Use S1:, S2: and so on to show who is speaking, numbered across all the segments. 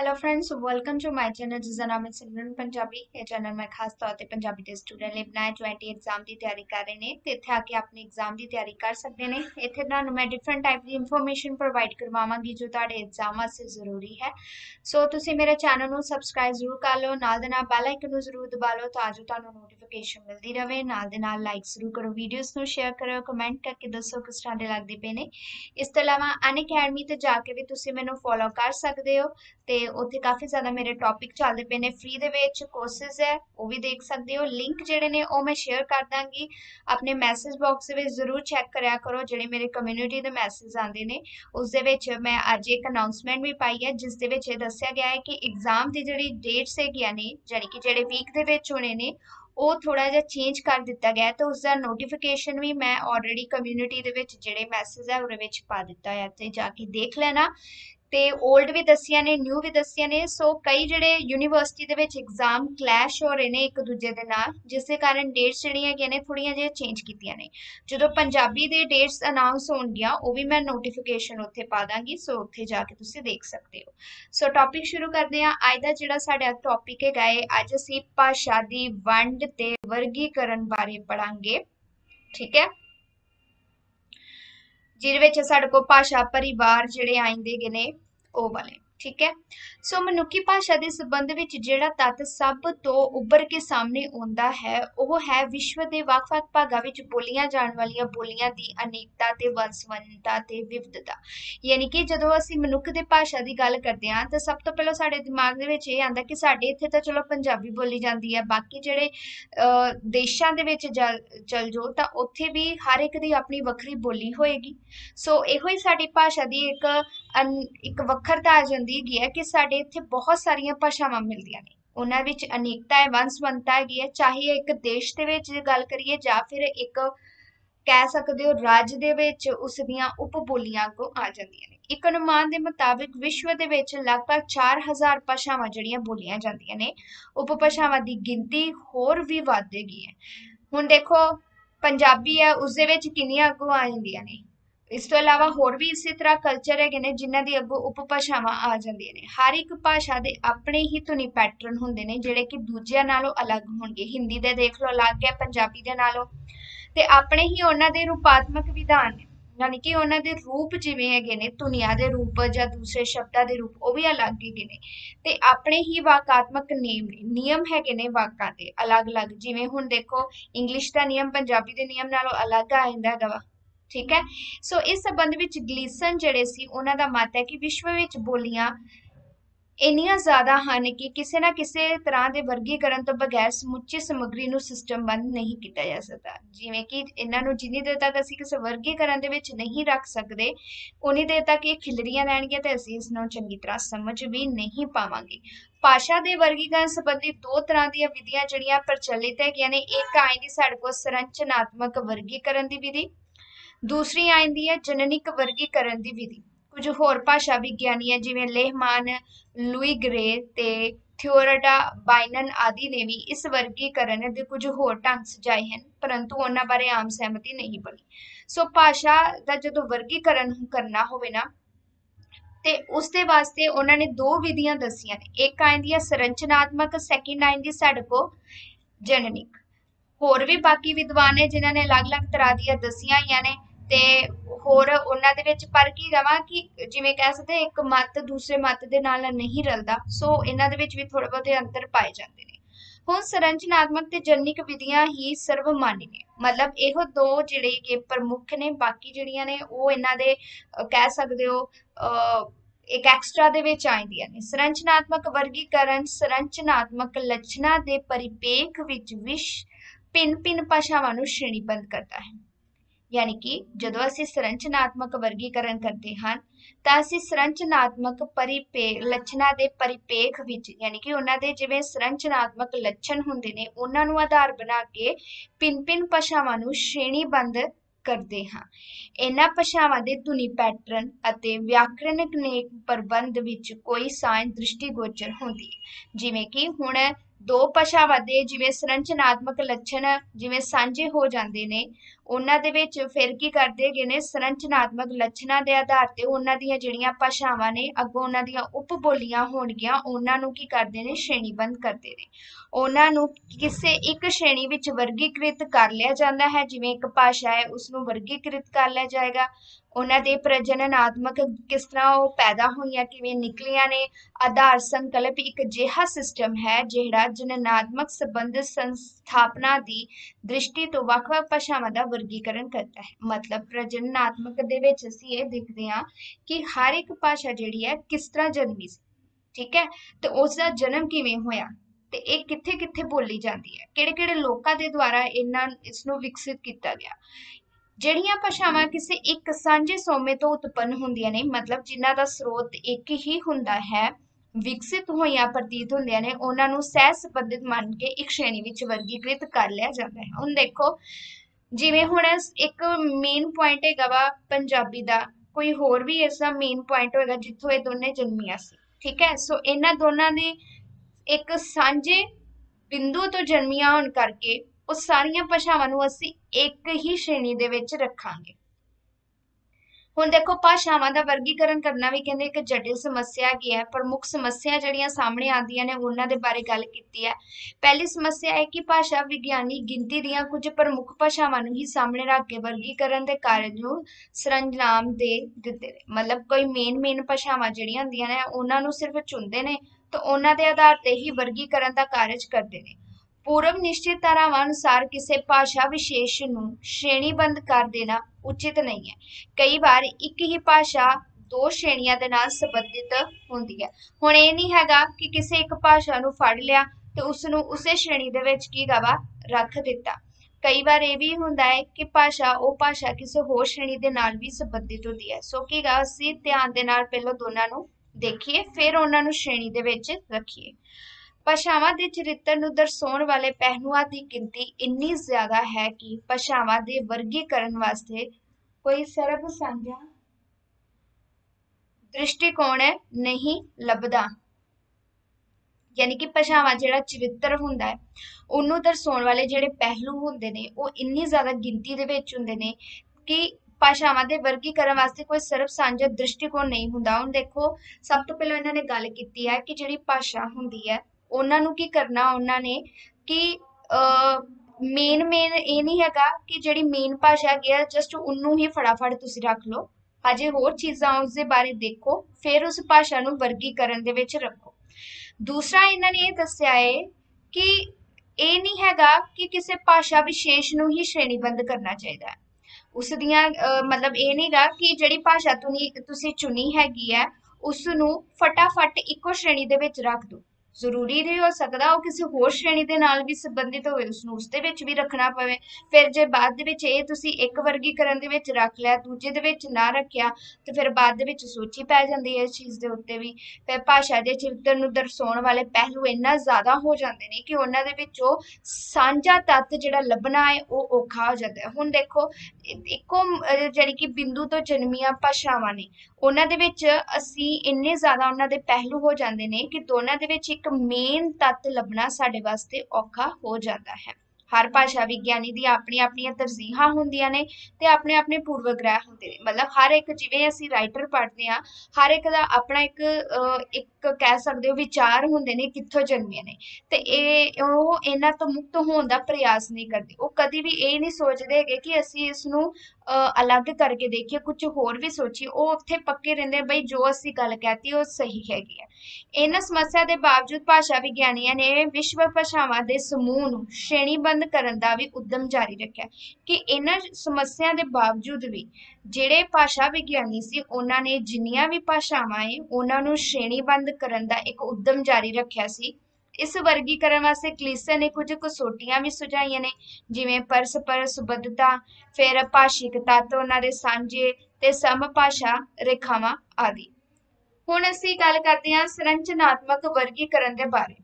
S1: Hello friends welcome to my channel ਜਿਸ ਨਾਮ ਹੈ ਸਿਮਰਨ ਪੰਜਾਬੀ ਇਹ ਚੈਨਲ ਮੈਂ ਖਾਸ ਤੌਰ ਤੇ ਪੰਜਾਬੀ ਦੇ ਸਟੂਡੈਂਟ ਲਈ ਬਣਾਇਆ ਜੋ ਐਂਟੀ ਐਗਜ਼ਾਮ ਦੀ ਤਿਆਰੀ ਕਰ ਰਹੇ ਨੇ ਤੇ ਇੱਥੇ ਆ ਕੇ ਆਪਣੀ ਐਗਜ਼ਾਮ ਦੀ ਤਿਆਰੀ ਕਰ ਸਕਦੇ ਨੇ ਇੱਥੇ ਤੁਹਾਨੂੰ ਮੈਂ ਡਿਫਰੈਂਟ ਟਾਈਪ ਦੀ ਇਨਫੋਰਮੇਸ਼ਨ ਪ੍ਰੋਵਾਈਡ ਕਰਵਾਵਾਂਗੀ ਜੋ ਤੁਹਾਡੇ ਐਗਜ਼ਾਮ ਵਾਸਤੇ ਜ਼ਰੂਰੀ ਹੈ ਸੋ ਤੁਸੀਂ ਮੇਰੇ ਚੈਨਲ ਨੂੰ ਸਬਸਕ੍ਰਾਈਬ ਜ਼ਰੂਰ ਕਰ ਲਓ ਨਾਲ ਦੇ ਨਾਲ ਬੈਲ ਆਈਕਨ ਨੂੰ ਜ਼ਰੂਰ ਦਬਾ ਲਓ ਤਾਂ ਜੋ ਤੁਹਾਨੂੰ ਨੋਟੀਫਿਕੇਸ਼ਨ ਮਿਲਦੀ ਰਹੇ ਨਾਲ ਦੇ ਨਾਲ ਲਾਈਕ ਜ਼ਰੂਰ ਕਰੋ ਵੀਡੀਓਜ਼ ਨੂੰ ਸ਼ੇਅਰ ਕਰੋ ਕਮੈਂਟ ਕਰਕੇ ਦੱਸੋ ਕਿਸ ਤਰ੍ਹਾਂ ਦੇ ਲੱਗਦੇ ਪਏ ਨੇ ਇਸ ਤੋਂ ਇਲਾਵਾ ਅਨ ਅਕੈਡਮੀ ਤੇ ਜਾ ਕੇ ਵੀ ਤੁਸੀਂ ਮੈਨੂੰ ਫੋਲੋ ਕਰ ਸਕਦੇ ਹੋ ਤੇ ਉੱਥੇ ਕਾਫੀ ਜ਼ਿਆਦਾ ਮੇਰੇ ਟੌਪਿਕ ਚੱਲਦੇ ਪਏ ਨੇ। ਫ੍ਰੀ ਦੇ ਵਿੱਚ ਕੋਰਸਸ ਹੈ, ਉਹ ਵੀ ਦੇਖ ਸਕਦੇ ਹੋ। ਲਿੰਕ ਜਿਹੜੇ ਨੇ, ਉਹ ਮੈਂ ਸ਼ੇਅਰ ਕਰ ਦਾਂਗੀ। ਆਪਣੇ ਮੈਸੇਜ ਬਾਕਸ ਦੇ ਵਿੱਚ ਜ਼ਰੂਰ ਚੈੱਕ ਕਰਿਆ ਕਰੋ, ਜਿਹੜੇ ਮੇਰੇ ਕਮਿਊਨਿਟੀ ਦੇ ਮੈਸੇਜ ਆਉਂਦੇ ਨੇ। ਉਸ ਦੇ ਵਿੱਚ ਮੈਂ ਅੱਜ ਇੱਕ ਅਨਾਉਂਸਮੈਂਟ ਵੀ ਪਾਈ ਹੈ, ਜਿਸ ਦੇ ਵਿੱਚ ਇਹ ਦੱਸਿਆ ਗਿਆ ਹੈ ਕਿ ਐਗਜ਼ਾਮ ਦੀ ਜਿਹੜੀ ਡੇਟਸ ਹੈਗੀਆਂ ਨੇ ਯਾਨੀ ਕਿ ਜਿਹੜੇ ਵੀਕ ਦੇ ਵਿੱਚ ਹੋਣੇ ਨੇ, ਉਹ ਥੋੜਾ ਜਿਹਾ ਚੇਂਜ ਕਰ ਦਿੱਤਾ ਗਿਆ ਤੇ ਉਸ ਦਾ ਨੋਟੀਫਿਕੇਸ਼ਨ ਵੀ ਮੈਂ ਆਲਰੇਡੀ ਕਮਿਊਨਿਟੀ ਦੇ ਵਿੱਚ ਜਿਹੜੇ ਮੈਸੇਜ ਹੈ, ਉਹਦੇ ਵਿੱਚ ਪਾ ਦਿੱਤਾ ਹੈ। ਤੇ ਜਾ ਕੇ ਦੇਖ ਲੈਣਾ। ਤੇ 올ਡ ਵੀ ਦੱਸੀਆਂ ਨੇ ਨਿਊ ਵੀ ਦੱਸੀਆਂ ਨੇ ਸੋ ਕਈ ਜਿਹੜੇ ਯੂਨੀਵਰਸਿਟੀ ਦੇ ਵਿੱਚ ਐਗਜ਼ਾਮ ਕਲੈਸ਼ ਹੋ ਰਹੇ ਨੇ ਇੱਕ ਦੂਜੇ ਦੇ ਨਾਲ ਜਿਸ ਦੇ ਕਾਰਨ ਡੇਟਸ ਜਿਹੜੀਆਂ ਹੈਗੀਆਂ ਨੇ ਥੋੜੀਆਂ ਜਿਹੀਆਂ ਚੇਂਜ ਕੀਤੀਆਂ ਨੇ। ਜਦੋਂ ਪੰਜਾਬੀ ਦੇ ਡੇਟਸ ਅਨਾਉਂਸ ਹੋਣਗੀਆਂ, ਉਹ ਵੀ ਮੈਂ ਨੋਟੀਫਿਕੇਸ਼ਨ ਉੱਥੇ ਪਾ ਦਾਂਗੀ ਸੋ ਉੱਥੇ ਜਾ ਕੇ ਤੁਸੀਂ ਦੇਖ ਸਕਦੇ ਹੋ। ਸੋ ਟੌਪਿਕ ਸ਼ੁਰੂ ਕਰਦੇ ਹਾਂ। ਅੱਜ ਦਾ ਜਿਹੜਾ ਸਾਡਾ ਟੌਪਿਕ ਹੈਗਾ ਹੈ ਅੱਜ ਅਸੀਂ ਭਾਸ਼ਾ ਦੀ ਵੰਡ ਤੇ ਵਰਗੀਕਰਨ ਬਾਰੇ ਪੜਾਂਗੇ ਠੀਕ ਹੈ? ਜਿਹਦੇ ਵਿੱਚ ਸਾਡੇ ਕੋਲ ਭਾਸ਼ਾ ਪਰਿਵਾਰ ਜਿਹੜੇ ਆਇੰਦੇ ਗਏ ਨੇ ਉਹ ਵਾਲੇ। ਠੀਕ ਹੈ? ਸੋ ਮਨੁੱਖੀ ਭਾਸ਼ਾ ਦੇ ਸੰਬੰਧ ਵਿੱਚ ਜਿਹੜਾ ਤੱਤ ਸਭ ਤੋਂ ਉੱਭਰ ਕੇ ਸਾਹਮਣੇ ਆਉਂਦਾ ਹੈ, ਉਹ ਹੈ ਵਿਸ਼ਵ ਦੇ ਵੱਖ-ਵੱਖ ਭਾਗਾਂ ਵਿੱਚ ਬੋਲੀਆਂ ਜਾਣ ਵਾਲੀਆਂ ਬੋਲੀਆਂ ਦੀ ਅਨੇਕਤਾ ਤੇ ਵੰਸਵੰਨਤਾ ਤੇ ਵਿਵਧਤਾ। ਯਾਨੀ ਕਿ ਜਦੋਂ ਅਸੀਂ ਮਨੁੱਖ ਦੇ ਭਾਸ਼ਾ ਦੀ ਗੱਲ ਕਰਦੇ ਹਾਂ, ਤਾਂ ਸਭ ਤੋਂ ਪਹਿਲਾਂ ਸਾਡੇ ਦਿਮਾਗ ਦੇ ਵਿੱਚ ਇਹ ਆਉਂਦਾ ਕਿ ਸਾਡੇ ਇੱਥੇ ਤਾਂ ਚਲੋ ਪੰਜਾਬੀ ਬੋਲੀ ਜਾਂਦੀ ਹੈ, ਬਾਕੀ ਜਿਹੜੇ ਦੇਸ਼ਾਂ ਦੇ ਵਿੱਚ ਚਲ ਜਾਓ, ਤਾਂ ਉੱਥੇ ਵੀ ਹਰ ਇੱਕ ਦੀ ਆਪਣੀ ਵੱਖਰੀ ਬੋਲੀ ਹੋਏਗੀ। ਸੋ ਇਹੋ ਹੀ ਸਾਡੀ ਭਾਸ਼ਾ ਦੀ ਇੱਕ ਇੱਕ ਵੱਖਰਤਾ ਆ ਜਾਂਦੀ ਹੈਗੀ ਹੈ ਕਿ ਸਾਡੇ ਇੱਥੇ ਬਹੁਤ ਸਾਰੀਆਂ ਭਾਸ਼ਾਵਾਂ ਮਿਲਦੀਆਂ ਨੇ। ਉਹਨਾਂ ਵਿੱਚ ਅਨੇਕਤਾ ਹੈ ਵੰਸਵੰਤਾ ਹੈਗੀ ਹੈ। ਚਾਹੇ ਇੱਕ ਦੇਸ਼ ਦੇ ਵਿੱਚ ਗੱਲ ਕਰੀਏ ਜਾਂ ਫਿਰ ਇੱਕ ਕਹਿ ਸਕਦੇ ਹੋ ਰਾਜ ਦੇ ਵਿੱਚ ਉਸ ਦੀਆਂ ਉਪ ਬੋਲੀਆਂ ਕੋ ਆ ਜਾਂਦੀਆਂ ਨੇ। ਇੱਕ ਅਨੁਮਾਨ ਦੇ ਮੁਤਾਬਿਕ ਵਿਸ਼ਵ ਦੇ ਵਿੱਚ ਲਗਭਗ 4000 ਭਾਸ਼ਾਵਾਂ ਜਿਹੜੀਆਂ ਬੋਲੀਆਂ ਜਾਂਦੀਆਂ ਨੇ ਉਪ ਭਾਸ਼ਾਵਾਂ ਦੀ ਗਿਣਤੀ ਹੋਰ ਵੀ ਵਧੇਗੀ ਹੈ। ਹੁਣ ਦੇਖੋ, ਪੰਜਾਬੀ ਹੈ ਉਸ ਦੇ ਵਿੱਚ ਕਿੰਨੀਆਂ ਅੱਗੋਂ ਆ ਜਾਂਦੀਆਂ ਨੇ? ਇਸ ਤੋਂ ਇਲਾਵਾ ਹੋਰ ਵੀ ਇਸੇ ਤਰ੍ਹਾਂ ਕਲਚਰ ਹੈਗੇ ਨੇ ਜਿਨ੍ਹਾਂ ਦੀ ਅੱਗੋਂ ਉਪਭਾਸ਼ਾਵਾਂ ਆ ਜਾਂਦੀਆਂ ਨੇ। ਹਰ ਇੱਕ ਭਾਸ਼ਾ ਦੇ ਆਪਣੇ ਹੀ ਧੁਨੀ ਪੈਟਰਨ ਹੁੰਦੇ ਨੇ ਜਿਹੜੇ ਕਿ ਦੂਜਿਆਂ ਨਾਲੋਂ ਅਲੱਗ ਹੋਣਗੇ। ਹਿੰਦੀ ਦੇ ਦੇਖ ਲਓ, ਅਲੱਗ ਹੈ, ਪੰਜਾਬੀ ਦੇ ਨਾਲੋਂ। ਤੇ ਆਪਣੇ ਹੀ ਉਹਨਾਂ ਦੇ ਰੂਪਾਤਮਕ ਵਿਧਾਨ ਨੇ। ਯਾਨੀ ਕਿ ਉਹਨਾਂ ਦੇ ਰੂਪ ਜਿਵੇਂ ਹੈਗੇ ਨੇ, ਧੁਨੀਆਂ ਦੇ ਰੂਪ ਜਾਂ ਦੂਸਰੇ ਸ਼ਬਦਾਂ ਦੇ ਰੂਪ, ਉਹ ਵੀ ਅਲੱਗ ਹੈਗੇ ਨੇ। ਤੇ ਆਪਣੇ ਹੀ ਵਾਕਾਤਮਕ ਨਿਯਮ ਨੇ, ਨਿਯਮ ਹੈਗੇ ਨੇ ਵਾਕਾਂ ਦੇ ਅਲੱਗ-ਅਲੱਗ। ਜਿਵੇਂ ਹੁਣ ਦੇਖੋ ਇੰਗਲਿਸ਼ ਦਾ ਨਿਯਮ, ਪੰਜਾਬੀ ਦੇ ਨਿਯਮ ਨਾਲੋਂ ਅਲੱਗ ਆ ਜਾਂਦਾ ਹੈਗਾ ਠੀਕ ਹੈ? ਸੋ ਇਸ ਸੰਬੰਧ ਵਿੱਚ ਗਲੀਸਨ ਜਿਹੜੇ ਸੀ, ਉਹਨਾਂ ਦਾ ਮਤ ਹੈ ਕਿ ਵਿਸ਼ਵ ਵਿੱਚ ਬੋਲੀਆਂ ਇੰਨੀਆਂ ਜ਼ਿਆਦਾ ਹਨ ਕਿ ਕਿਸੇ ਨਾ ਕਿਸੇ ਤਰ੍ਹਾਂ ਦੇ ਵਰਗੀਕਰਨ ਤੋਂ ਬਗੈਰ ਸਮੁੱਚੀ ਸਮੱਗਰੀ ਨੂੰ ਸਿਸਟਮਬੰਦ ਨਹੀਂ ਕੀਤਾ ਜਾ ਸਕਦਾ। ਜਿਵੇਂ ਕਿ ਇਹਨਾਂ ਨੂੰ ਜਿੰਨੀ ਦੇਰ ਤੱਕ ਅਸੀਂ ਕਿਸੇ ਵਰਗੀਕਰਨ ਦੇ ਵਿੱਚ ਨਹੀਂ ਰੱਖ ਸਕਦੇ, ਉਨੀ ਦੇਰ ਤੱਕ ਇਹ ਖਿਲਰੀਆਂ ਰਹਿਣਗੀਆਂ ਤੇ ਅਸੀਂ ਇਸ ਨੂੰ ਚੰਗੀ ਤਰ੍ਹਾਂ ਸਮਝ ਵੀ ਨਹੀਂ ਪਾਵਾਂਗੇ। ਭਾਸ਼ਾ ਦੇ ਵਰਗੀਕਰਨ ਸੰਬੰਧੀ ਦੋ ਤਰ੍ਹਾਂ ਦੀਆਂ ਵਿਧੀਆਂ ਜਿਹੜੀਆਂ ਪ੍ਰਚਲਿਤ ਹੈਗੀਆਂ ਨੇ, ਇੱਕ ਆਏਗੀ ਸਾਡੇ ਕੋਲ ਸੰਰਚਨਾਤਮਕ ਵਰਗੀਕਰਨ ਦੀ ਵਿਧੀ ਦੂਸਰੀ ਆਂਦੀ ਹੈ ਜਨਨਿਕ ਵਰਗੀਕਰਨ ਦੀ ਵਿਧੀ। ਕੁਝ ਹੋਰ ਭਾਸ਼ਾ ਵਿਗਿਆਨੀਆਂ ਜਿਵੇਂ ਲੇਹਮਾਨ, ਲੂਈ ਗ੍ਰੇ ਤੇ ਥਿਓਰਡਾ ਬਾਈਨਨ ਆਦਿ ਨੇ ਵੀ ਇਸ ਵਰਗੀਕਰਨ ਦੇ ਕੁਝ ਹੋਰ ਢੰਗ ਸੁਝਾਏ ਹਨ, ਪਰੰਤੂ ਉਹਨਾਂ ਬਾਰੇ ਆਮ ਸਹਿਮਤੀ ਨਹੀਂ ਬਣੀ। ਸੋ ਭਾਸ਼ਾ ਦਾ ਜਦੋਂ ਵਰਗੀਕਰਨ ਕਰਨਾ ਹੋਵੇ ਨਾ, ਤੇ ਉਸ ਦੇ ਵਾਸਤੇ ਉਹਨਾਂ ਨੇ ਦੋ ਵਿਧੀਆਂ ਦੱਸੀਆਂ ਨੇ। ਇੱਕ ਆਂਦੀ ਹੈ ਸੰਰਚਨਾਤਮਕ ਸੈਕਿੰਡ ਆਂਦੀ ਸਾਡੇ ਕੋ ਜਨਨਿਕ। ਹੋਰ ਵੀ ਬਾਕੀ ਵਿਦਵਾਨ ਨੇ ਜਿਨ੍ਹਾਂ ਨੇ ਅਲੱਗ-ਅਲੱਗ ਤਰ੍ਹਾਂ ਦੀਆਂ ਦੱਸੀਆਂ ਆਈਆਂ ਨੇ ਤੇ ਹੋਰ ਉਹਨਾਂ ਦੇ ਵਿੱਚ ਪਰ ਕੀ ਰਵਾ ਕਿ ਜਿਵੇਂ ਕਹਿ ਸਕਦੇ ਇੱਕ ਮਤ ਦੂਸਰੇ ਮਤ ਦੇ ਨਾਲ ਨਹੀਂ ਰਲਦਾ, ਸੋ ਇਹਨਾਂ ਦੇ ਵਿੱਚ ਵੀ ਥੋੜੇ ਬਹੁਤੇ ਅੰਤਰ ਪਾਏ ਜਾਂਦੇ ਨੇ। ਹੁਣ ਸੰਰਚਨਾਤਮਕ ਤੇ ਜਨਨਿਕ ਵਿਧੀਆਂ ਹੀ ਸਰਵਮਾਨੀ ਨੇ। ਮਤਲਬ ਇਹੋ ਦੋ ਜਿਹੜੇ ਕਿ ਪ੍ਰਮੁੱਖ ਨੇ, ਬਾਕੀ ਜਿਹੜੀਆਂ ਨੇ ਉਹ ਇਹਨਾਂ ਦੇ ਕਹਿ ਸਕਦੇ ਹੋ ਇੱਕ ਐਕਸਟਰਾ ਦੇ ਵਿੱਚ ਆਉਂਦੀਆਂ ਨੇ। ਸੰਰਚਨਾਤਮਕ ਵਰਗੀਕਰਨ, ਸੰਰਚਨਾਤਮਕ ਲੱਛਣਾਂ ਦੇ ਪਰਿਪੇਖ ਵਿੱਚ ਵਿਸ਼ ਭਿੰਨ-ਭਿੰਨ ਭਾਸ਼ਾਵਾਂ ਨੂੰ ਸ਼੍ਰੇਣੀਬੱਧ ਕਰਦਾ ਹੈ। ਯਾਨੀ ਕਿ ਜਦੋਂ ਅਸੀਂ ਸੰਰਚਨਾਤਮਕ ਵਰਗੀਕਰਨ ਕਰਦੇ ਹਾਂ, ਤਾਂ ਅਸੀਂ ਸੰਰਚਨਾਤਮਕ ਪਰਿਪੇ, ਲੱਛਣਾਂ ਦੇ ਪਰਿਪੇਖ ਵਿੱਚ, ਯਾਨੀ ਕਿ ਉਹਨਾਂ ਦੇ ਜਿਵੇਂ ਸੰਰਚਨਾਤਮਕ ਲੱਛਣ ਹੁੰਦੇ ਨੇ, ਉਹਨਾਂ ਨੂੰ ਆਧਾਰ ਬਣਾ ਕੇ ਭਿੰਨ-ਭਿੰਨ ਭਾਸ਼ਾਵਾਂ ਨੂੰ ਸ਼੍ਰੇਣੀਬੰਧ ਕਰਦੇ ਹਾਂ। ਇਹਨਾਂ ਭਾਸ਼ਾਵਾਂ ਦੇ ਧੁਨੀ ਪੈਟਰਨ ਅਤੇ ਵਿਆਕਰਣਿਕ ਨੇਕ ਪ੍ਰਬੰਧ ਵਿੱਚ ਕੋਈ ਸਾਂਝ ਦ੍ਰਿਸ਼ਟੀਗੋਚਰ ਹੁੰਦੀ ਹੈ। ਜਿਵੇਂ ਕਿ ਹੁਣ ਦੋ ਭਾਸ਼ਾਵਾਂ ਦੇ ਜਿਵੇਂ ਸੰਰਚਨਾਤਮਕ ਲੱਛਣ ਜਿਵੇਂ ਸਾਂਝੇ ਹੋ ਜਾਂਦੇ ਨੇ ਉਹਨਾਂ ਦੇ ਵਿੱਚ ਫਿਰ ਕੀ ਕਰਦੇ ਹੈਗੇ ਨੇ, ਸੰਰਚਨਾਤਮਕ ਲੱਛਣਾਂ ਦੇ ਆਧਾਰ ਤੇ ਉਹਨਾਂ ਦੀਆਂ ਜਿਹੜੀਆਂ ਭਾਸ਼ਾਵਾਂ ਨੇ, ਅੱਗੋਂ ਉਹਨਾਂ ਦੀਆਂ ਉਪ ਬੋਲੀਆਂ ਹੋਣਗੀਆਂ, ਉਹਨਾਂ ਨੂੰ ਕੀ ਕਰਦੇ ਨੇ ਸ਼੍ਰੇਣੀਬੰਦ ਕਰਦੇ ਨੇ। ਉਹਨਾਂ ਨੂੰ ਕਿਸੇ ਇੱਕ ਸ਼੍ਰੇਣੀ ਵਿੱਚ ਵਰਗੀਕ੍ਰਿਤ ਕਰ ਲਿਆ ਜਾਂਦਾ ਹੈ, ਜਿਵੇਂ ਇੱਕ ਭਾਸ਼ਾ ਹੈ ਉਸ ਨੂੰ ਵਰਗੀਕ੍ਰਿਤ ਕਰ ਲਿਆ ਜਾਏਗਾ। ਉਹਨਾਂ ਦੇ ਪ੍ਰਜਨਨਾਤਮਕ ਕਿਸ ਤਰ੍ਹਾਂ ਉਹ ਪੈਦਾ ਹੋਈਆਂ, ਕਿਵੇਂ ਨਿਕਲੀਆਂ ਨੇ, ਆਧਾਰ ਸੰਕਲਪ ਇੱਕ ਅਜਿਹਾ ਸਿਸਟਮ ਹੈ, ਜਿਹੜਾ ਜਨਨਾਤਮਕ ਸੰਬੰਧ ਸੰਸਥਾਪਨਾ ਦੀ ਦ੍ਰਿਸ਼ਟੀ ਤੋਂ ਵੱਖ-ਵੱਖ ਭਾਸ਼ਾਵਾਂ ਦਾ ਵਰਗੀਕਰਨ ਕਰਦਾ ਹੈ। ਮਤਲਬ ਪ੍ਰਜਨਨਾਤਮਕ ਦੇ ਵਿੱਚ ਅਸੀਂ ਇਹ ਦੇਖਦੇ ਹਾਂ ਕਿ ਹਰ ਇੱਕ ਭਾਸ਼ਾ ਜਿਹੜੀ ਹੈ ਕਿਸ ਤਰ੍ਹਾਂ ਜਨਮੀ ਸੀ, ਠੀਕ ਹੈ? ਤੇ ਉਸ ਦਾ ਜਨਮ ਕਿਵੇਂ ਹੋਇਆ ਤੇ ਇਹ ਕਿੱਥੇ ਕਿੱਥੇ ਬੋਲੀ ਜਾਂਦੀ ਹੈ? ਕਿਹੜੇ ਕਿਹੜੇ ਲੋਕਾਂ ਦੇ ਦੁਆਰਾ ਇਹਨਾਂ ਇਸ ਨੂੰ ਵਿਕਸਿਤ ਕੀਤਾ ਗਿਆ? ਜਿਹੜੀਆਂ ਭਾਸ਼ਾਵਾਂ ਕਿਸੇ ਇੱਕ ਸਾਂਝੇ ਸੋਮੇ ਤੋਂ ਉਤਪੰਨ ਹੁੰਦੀਆਂ ਨੇ, ਮਤਲਬ ਜਿਨ੍ਹਾਂ ਦਾ ਸਰੋਤ ਇੱਕ ਹੀ ਹੁੰਦਾ ਹੈ, ਵਿਕਸਿਤ ਹੋਈਆਂ, ਪ੍ਰਤੀਤ ਹੁੰਦੀਆਂ ਨੇ, ਉਹਨਾਂ ਨੂੰ ਸਹਿ ਸੰਬੰਧਿਤ ਮੰਨ ਕੇ ਇੱਕ ਸ਼੍ਰੇਣੀ ਵਿੱਚ ਵਰਗੀਕ੍ਰਿਤ ਕਰ ਲਿਆ ਜਾਂਦਾ ਹੈ। ਹੁਣ ਦੇਖੋ ਜਿਵੇਂ ਹੁਣ ਇੱਕ ਮੇਨ ਪੁਆਇੰਟ ਹੈਗਾ ਵਾ ਪੰਜਾਬੀ ਦਾ, ਕੋਈ ਹੋਰ ਵੀ ਇਸ ਦਾ ਮੇਨ ਪੁਆਇੰਟ ਹੋਏਗਾ ਜਿੱਥੋਂ ਇਹ ਦੋਨੇ ਜਨਮੀਆਂ ਸੀ, ਠੀਕ ਹੈ? ਸੋ ਇਹਨਾਂ ਦੋਨਾਂ ਨੇ ਇੱਕ ਸਾਂਝੇ ਬਿੰਦੂ ਤੋਂ ਜਨਮੀਆਂ ਹੋਣ ਕਰਕੇ, ਉਹ ਸਾਰੀਆਂ ਭਾਸ਼ਾਵਾਂ ਨੂੰ ਅਸੀਂ ਇੱਕ ਹੀ ਸ਼੍ਰੇਣੀ ਦੇ ਵਿੱਚ ਰੱਖਾਂਗੇ। ਹੁਣ ਦੇਖੋ, ਭਾਸ਼ਾਵਾਂ ਦਾ ਵਰਗੀਕਰਨ ਕਰਨਾ ਵੀ ਕਹਿੰਦੇ ਇੱਕ ਜਟਿਲ ਸਮੱਸਿਆ ਹੈਗੀ ਹੈ, ਪ੍ਰਮੁੱਖ ਸਮੱਸਿਆ ਜਿਹੜੀਆਂ ਸਾਹਮਣੇ ਆਉਂਦੀਆਂ ਨੇ, ਉਹਨਾਂ ਦੇ ਬਾਰੇ ਗੱਲ ਕੀਤੀ ਹੈ। ਪਹਿਲੀ ਸਮੱਸਿਆ ਹੈ ਕਿ ਭਾਸ਼ਾ ਵਿਗਿਆਨੀ ਗਿਣਤੀ ਦੀਆਂ ਕੁਝ ਪ੍ਰਮੁੱਖ ਭਾਸ਼ਾਵਾਂ ਨੂੰ ਹੀ ਸਾਹਮਣੇ ਰੱਖ ਕੇ ਵਰਗੀਕਰਨ ਦੇ ਕਾਰਜ ਨੂੰ ਸਰੰਜਾਮ ਦੇ ਦਿੰਦੇ ਨੇ। ਮਤਲਬ ਕੋਈ ਮੇਨ ਮੇਨ ਭਾਸ਼ਾਵਾਂ ਜਿਹੜੀਆਂ ਹੁੰਦੀਆਂ ਨੇ, ਉਹਨਾਂ ਨੂੰ ਸਿਰਫ ਚੁਣਦੇ ਨੇ ਤਾਂ ਉਹਨਾਂ ਦੇ ਆਧਾਰ ਤੇ ਹੀ ਵਰਗੀਕਰਨ ਦਾ ਕਾਰਜ ਕਰਦੇ ਨੇ। ਪੂਰਵ ਨਿਸ਼ਚਿਤ ਧਾਰਾਵਾਂ ਅਨੁਸਾਰ ਕਿਸੇ ਭਾਸ਼ਾ ਵਿਸ਼ੇਸ਼ ਨੂੰ ਸ਼੍ਰੇਣੀਬੰਦ ਕਰ ਦੇਣਾ ਉਚਿਤ ਨਹੀਂ ਹੈ। ਕਈ ਵਾਰ ਇੱਕ ਹੀ ਭਾਸ਼ਾ ਦੋ ਸ਼੍ਰੇਣੀਆਂ ਦੇ ਨਾਲ ਸੰਬੰਧਿਤ ਹੁੰਦੀ ਹੈ। ਹੁਣ ਇਹ ਨਹੀਂ ਹੈਗਾ ਕਿ ਕਿਸੇ ਇੱਕ ਭਾਸ਼ਾ ਨੂੰ ਫੜ ਲਿਆ ਤੇ ਉਸ ਨੂੰ ਉਸੇ ਸ਼੍ਰੇਣੀ ਦੇ ਵਿੱਚ ਕੀ ਗਵਾ ਰੱਖ ਦਿੱਤਾ। ਕਈ ਵਾਰ ਇਹ ਵੀ ਹੁੰਦਾ ਹੈ ਕਿ ਭਾਸ਼ਾ, ਉਹ ਭਾਸ਼ਾ ਕਿਸੇ ਹੋਰ ਸ਼੍ਰੇਣੀ ਦੇ ਨਾਲ ਵੀ ਸੰਬੰਧਿਤ ਹੁੰਦੀ ਹੈ। ਸੋ ਕੀ ਗਾ, ਅਸੀਂ ਧਿਆਨ ਦੇ ਨਾਲ ਪਹਿਲਾਂ ਦੋਨਾਂ ਨੂੰ ਦੇਖੀਏ, ਫਿਰ ਉਹਨਾਂ ਨੂੰ ਸ਼੍ਰੇਣੀ ਦੇ ਵਿੱਚ ਰੱਖੀਏ। ਭਾਸ਼ਾਵਾਂ ਦੇ ਚਰਿੱਤਰ ਨੂੰ ਦਰਸਾਉਣ ਵਾਲੇ ਪਹਿਲੂਆਂ ਦੀ ਗਿਣਤੀ ਇੰਨੀ ਜ਼ਿਆਦਾ ਹੈ ਕਿ ਭਾਸ਼ਾਵਾਂ ਦੇ ਵਰਗੀਕਰਨ ਵਾਸਤੇ ਕੋਈ ਸਰਬ ਸਾਂਝਾ ਦ੍ਰਿਸ਼ਟੀਕੋਣ ਨਹੀਂ ਲੱਭਦਾ। ਯਾਨੀ ਕਿ ਭਾਸ਼ਾਵਾਂ ਜਿਹੜਾ ਚਰਿੱਤਰ ਹੁੰਦਾ ਹੈ, ਉਹਨੂੰ ਦਰਸਾਉਣ ਵਾਲੇ ਜਿਹੜੇ ਪਹਿਲੂ ਹੁੰਦੇ ਨੇ, ਉਹ ਇੰਨੀ ਜ਼ਿਆਦਾ ਗਿਣਤੀ ਦੇ ਵਿੱਚ ਹੁੰਦੇ ਨੇ ਕਿ ਭਾਸ਼ਾਵਾਂ ਦੇ ਵਰਗੀਕਰਨ ਵਾਸਤੇ ਕੋਈ ਸਰਬ ਸਾਂਝਾ ਦ੍ਰਿਸ਼ਟੀਕੋਣ ਨਹੀਂ ਹੁੰਦਾ। ਹੁਣ ਦੇਖੋ, ਸਭ ਤੋਂ ਪਹਿਲਾਂ ਇਹਨਾਂ ਨੇ ਗੱਲ ਕੀਤੀ ਹੈ ਕਿ ਜਿਹੜੀ ਭਾਸ਼ਾ ਹੁੰਦੀ ਹੈ ਉਹਨਾਂ ਨੂੰ ਕੀ ਕਰਨਾ ਉਹਨਾਂ ਨੇ ਕਿ ਮੇਨ ਮੇਨ ਇਹ ਨਹੀਂ ਹੈਗਾ ਕਿ ਜਿਹੜੀ ਮੇਨ ਭਾਸ਼ਾ ਹੈਗੀ ਆ ਜਸਟ ਉਹਨੂੰ ਹੀ ਫਟਾਫਟ ਤੁਸੀਂ ਰੱਖ ਲਓ। ਹਜੇ ਹੋਰ ਚੀਜ਼ਾਂ ਉਸ ਦੇ ਬਾਰੇ ਦੇਖੋ, ਫਿਰ ਉਸ ਭਾਸ਼ਾ ਨੂੰ ਵਰਗੀਕਰਨ ਦੇ ਵਿੱਚ ਰੱਖੋ। ਦੂਸਰਾ ਇਹਨਾਂ ਨੇ ਇਹ ਦੱਸਿਆ ਹੈ ਕਿ ਇਹ ਨਹੀਂ ਹੈਗਾ ਕਿ ਕਿਸੇ ਭਾਸ਼ਾ ਵਿਸ਼ੇਸ਼ ਨੂੰ ਹੀ ਸ਼੍ਰੇਣੀਬੰਦ ਕਰਨਾ ਚਾਹੀਦਾ ਹੈ। ਉਸ ਦੀਆਂ ਮਤਲਬ ਇਹ ਨਹੀਂਗਾ ਕਿ ਜਿਹੜੀ ਭਾਸ਼ਾ ਤੁਸੀਂ ਚੁਣੀ ਹੈਗੀ ਹੈ ਉਸ ਨੂੰ ਫਟਾਫਟ ਇੱਕੋ ਸ਼੍ਰੇਣੀ ਦੇ ਵਿੱਚ ਰੱਖ ਦਿਓ। ਜ਼ਰੂਰੀ ਨਹੀਂ ਹੋ ਸਕਦਾ ਉਹ ਕਿਸੇ ਹੋਰ ਸ਼੍ਰੇਣੀ ਦੇ ਨਾਲ ਵੀ ਸੰਬੰਧਿਤ ਹੋਵੇ, ਉਸ ਨੂੰ ਉਸ ਦੇ ਵਿੱਚ ਵੀ ਰੱਖਣਾ ਪਵੇ। ਫਿਰ ਜੇ ਬਾਅਦ ਦੇ ਵਿੱਚ ਇਹ ਤੁਸੀਂ ਇੱਕ ਵਰਗੀਕਰਨ ਦੇ ਵਿੱਚ ਰੱਖ ਲਿਆ, ਦੂਜੇ ਦੇ ਵਿੱਚ ਨਾ ਰੱਖਿਆ, ਤੇ ਫਿਰ ਬਾਅਦ ਦੇ ਵਿੱਚ ਸੋਚੀ ਪੈ ਜਾਂਦੀ ਹੈ ਇਸ ਚੀਜ਼ ਦੇ ਉੱਤੇ ਵੀ। ਫਿਰ ਭਾਸ਼ਾ ਦੇ ਚਿੱਤਰ ਨੂੰ ਦਰਸਾਉਣ ਵਾਲੇ ਪਹਿਲੂ ਇੰਨਾ ਜ਼ਿਆਦਾ ਹੋ ਜਾਂਦੇ ਨੇ ਕਿ ਉਹਨਾਂ ਦੇ ਵਿੱਚੋਂ ਸਾਂਝਾ ਤੱਤ ਜਿਹੜਾ ਲੱਭਣਾ ਹੈ, ਉਹ ਔਖਾ ਹੋ ਜਾਂਦਾ ਹੈ। ਹੁਣ ਦੇਖੋ ਇੱਕੋ ਜਿਹੜੀ ਕਿ ਬਿੰਦੂ ਤੋਂ ਜਨਮੀਆਂ ਭਾਸ਼ਾਵਾਂ ਨੇ। ਉਹਨਾਂ ਦੇ ਵਿੱਚ ਅਸੀਂ ਇੰਨੇ ਜ਼ਿਆਦਾ ਉਹਨਾਂ ਦੇ ਪਹਿਲੂ ਹੋ ਜਾਂਦੇ ਨੇ ਕਿ ਦੋਨਾਂ ਦੇ ਵਿੱਚ ਇੱਕ ਮੇਨ ਤੱਤ ਲੱਭਣਾ ਸਾਡੇ ਵਾਸਤੇ ਔਖਾ ਹੋ ਜਾਂਦਾ ਹੈ। ਹਰ ਭਾਸ਼ਾ ਵਿਗਿਆਨੀ ਦੀ ਆਪਣੀ ਆਪਣੀਆਂ ਤਰਜੀਹਾਂ ਹੁੰਦੀਆਂ ਨੇ ਤੇ ਆਪਣੇ ਆਪਣੇ ਪੂਰਵਗ੍ਰਹਿ ਹੁੰਦੇ ਨੇ। ਮਤਲਬ ਹਰ ਇੱਕ ਜਿਵੇਂ ਅਸੀਂ ਰਾਈਟਰ ਪੜ੍ਹਦੇ ਆ ਹਰ ਇੱਕ ਦਾ ਆਪਣਾ ਇੱਕ ਇੱਕ ਕਹਿ ਸਕਦੇ ਹੋ ਵਿਚਾਰ ਹੁੰਦੇ ਨੇ ਕਿੱਥੋਂ ਜਨਮੇ ਨੇ। ਤੇ ਇਹ ਉਹ ਇਹਨਾਂ ਤੋਂ ਮੁਕਤ ਹੋਣ ਦਾ ਪ੍ਰਯਾਸ ਨਹੀਂ ਕਰਦੇ। ਉਹ ਕਦੀ ਵੀ ਇਹ ਨਹੀਂ ਸੋਚਦੇ ਹੈਗੇ ਕਿ ਅਸੀਂ ਇਸ ਨੂੰ ਅਲੱਗ ਕਰਕੇ ਦੇਖੀਏ ਕੁਝ ਹੋਰ ਵੀ ਸੋਚੀਏ, ਉਹ ਉੱਥੇ ਪੱਕੇ ਰਹਿੰਦੇ ਬਈ ਜੋ ਅਸੀਂ ਗੱਲ ਕਹਤੀ, ਉਹ ਸਹੀ ਹੈਗੀ ਹੈ ਇਹਨਾਂ ਸਮੱਸਿਆ ਦੇ ਬਾਵਜੂਦ ਭਾਸ਼ਾ ਵਿਗਿਆਨੀਆਂ ਨੇ ਵਿਸ਼ਵ ਭਾਸ਼ਾਵਾਂ ਦੇ ਸਮੂਹ ਨੂੰ ਸ਼੍ਰੇਣੀਬੰਦ ਕਰਨ ਦਾ ਵੀ ਉਦਮ ਜਾਰੀ ਰੱਖਿਆ। ਕਿ ਇਹਨਾਂ ਸਮੱਸਿਆ ਦੇ ਬਾਵਜੂਦ ਵੀ ਜਿਹੜੇ ਭਾਸ਼ਾ ਵਿਗਿਆਨੀ ਸੀ, ਉਹਨਾਂ ਨੇ ਜਿੰਨੀਆਂ ਵੀ ਭਾਸ਼ਾਵਾਂ ਹੈ ਉਹਨਾਂ ਨੂੰ ਸ਼੍ਰੇਣੀਬੰਦ ਕਰਨ ਦਾ ਇੱਕ ਉਦਮ ਜਾਰੀ ਰੱਖਿਆ ਸੀ। ਇਸ ਵਰਗੀਕਰਨ ਵਾਸਤੇ ਕਲੀਸਰ ਨੇ ਕੁਝ ਕਸੋਟੀਆਂ ਵੀ ਸੁਝਾਈਆਂ ਨੇ, ਜਿਵੇਂ ਪਰਸਪਰ ਸੁਬੱਧਤਾ ਫਿਰ ਭਾਸ਼ਿਕ ਤੱਤ ਉਹਨਾਂ ਦੇ ਸਾਂਝੇ ਤੇ ਸਮ ਭਾਸ਼ਾ ਰੇਖਾਵਾਂ ਆਦਿ। ਹੁਣ ਅਸੀਂ ਗੱਲ ਕਰਦੇ ਹਾਂ ਸੰਰਚਨਾਤਮਕ ਵਰਗੀਕਰਨ ਦੇ ਬਾਰੇ।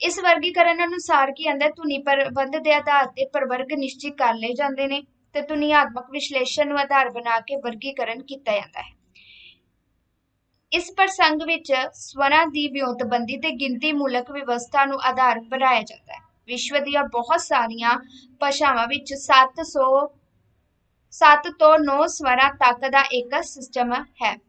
S1: ਇਸ ਵਰਗੀਕਰਨ ਅਨੁਸਾਰ ਕੀ ਅੰਦਰ ਧੁਨੀ ਪ੍ਰਬੰਧ ਦੇ ਆਧਾਰ ਤੇ ਪ੍ਰਵਰਗ ਨਿਸ਼ਚਿਤ ਕਰ ਲਏ ਜਾਂਦੇ ਨੇ ਤੇ ਧੁਨੀਆਤਮਕ ਵਿਸ਼ਲੇਸ਼ਣ ਨੂੰ ਆਧਾਰ ਬਣਾ ਕੇ ਵਰਗੀਕਰਨ ਕੀਤਾ ਜਾਂਦਾ ਹੈ। ਇਸ ਪ੍ਰਸੰਗ ਵਿੱਚ ਸਵਰਾਂ ਦੀ ਵਿਉਂਤਬੰਦੀ ਤੇ ਗਿਣਤੀ ਮੂਲਕ ਵਿਵਸਥਾ ਨੂੰ ਆਧਾਰ ਬਣਾਇਆ ਜਾਂਦਾ ਹੈ। ਵਿਸ਼ਵ ਦੀਆਂ ਬਹੁਤ ਸਾਰੀਆਂ ਭਾਸ਼ਾਵਾਂ ਵਿੱਚ 700 7 ਤੋਂ 9 ਸਵਰਾਂ ਤੱਕ ਦਾ ਇੱਕ ਸਿਸਟਮ ਹੈ।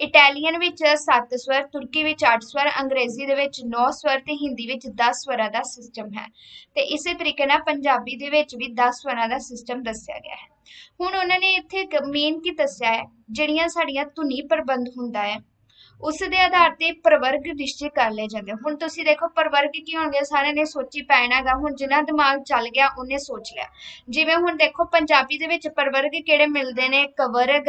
S1: ਇਟਾਲੀਅਨ ਵਿੱਚ 7 ਸਵਰ ਤੁਰਕੀ ਵਿੱਚ 8 ਸਵਰ, ਅੰਗਰੇਜ਼ੀ ਦੇ ਵਿੱਚ 9 ਸਵਰ ਤੇ ਹਿੰਦੀ ਵਿੱਚ 10 ਸਵਰਾਂ ਦਾ ਸਿਸਟਮ ਹੈ। ਤੇ ਇਸੇ ਤਰੀਕੇ ਨਾਲ ਪੰਜਾਬੀ ਦੇ ਵਿੱਚ ਵੀ 10 ਸਵਰਾਂ ਦਾ ਸਿਸਟਮ ਦੱਸਿਆ ਗਿਆ ਹੈ। ਹੁਣ ਉਹਨਾਂ ਨੇ ਇੱਥੇ ਮੇਨ ਕੀ ਦੱਸਿਆ ਹੈ? ਜਿਹੜੀਆਂ ਸਾਡੀਆਂ ਧੁਨੀ ਪ੍ਰਬੰਧ ਹੁੰਦਾ ਹੈ। ਉਸ ਦੇ ਆਧਾਰ ਤੇ ਪ੍ਰਵਰਗ ਨਿਸ਼ਚਿਤ ਕਰ ਲਏ ਜਾਂਦੇ ਹੁਣ ਤੁਸੀਂ ਦੇਖੋ, ਪ੍ਰਵਰਗ ਕੀ ਹੋਣਗੇ ਸਾਰਿਆਂ ਨੇ ਸੋਚੀ ਪੈਣਾਗਾ ਹੁਣ ਜਿਨ੍ਹਾਂ ਦਿਮਾਗ ਚੱਲ ਗਿਆ, ਉਹਨੇ ਸੋਚ ਲਿਆ। ਜਿਵੇਂ ਹੁਣ ਦੇਖੋ, ਪੰਜਾਬੀ ਦੇ ਵਿੱਚ ਪ੍ਰਵਰਗ ਕਿਹੜੇ ਮਿਲਦੇ ਨੇ? ਕਵਰਗ,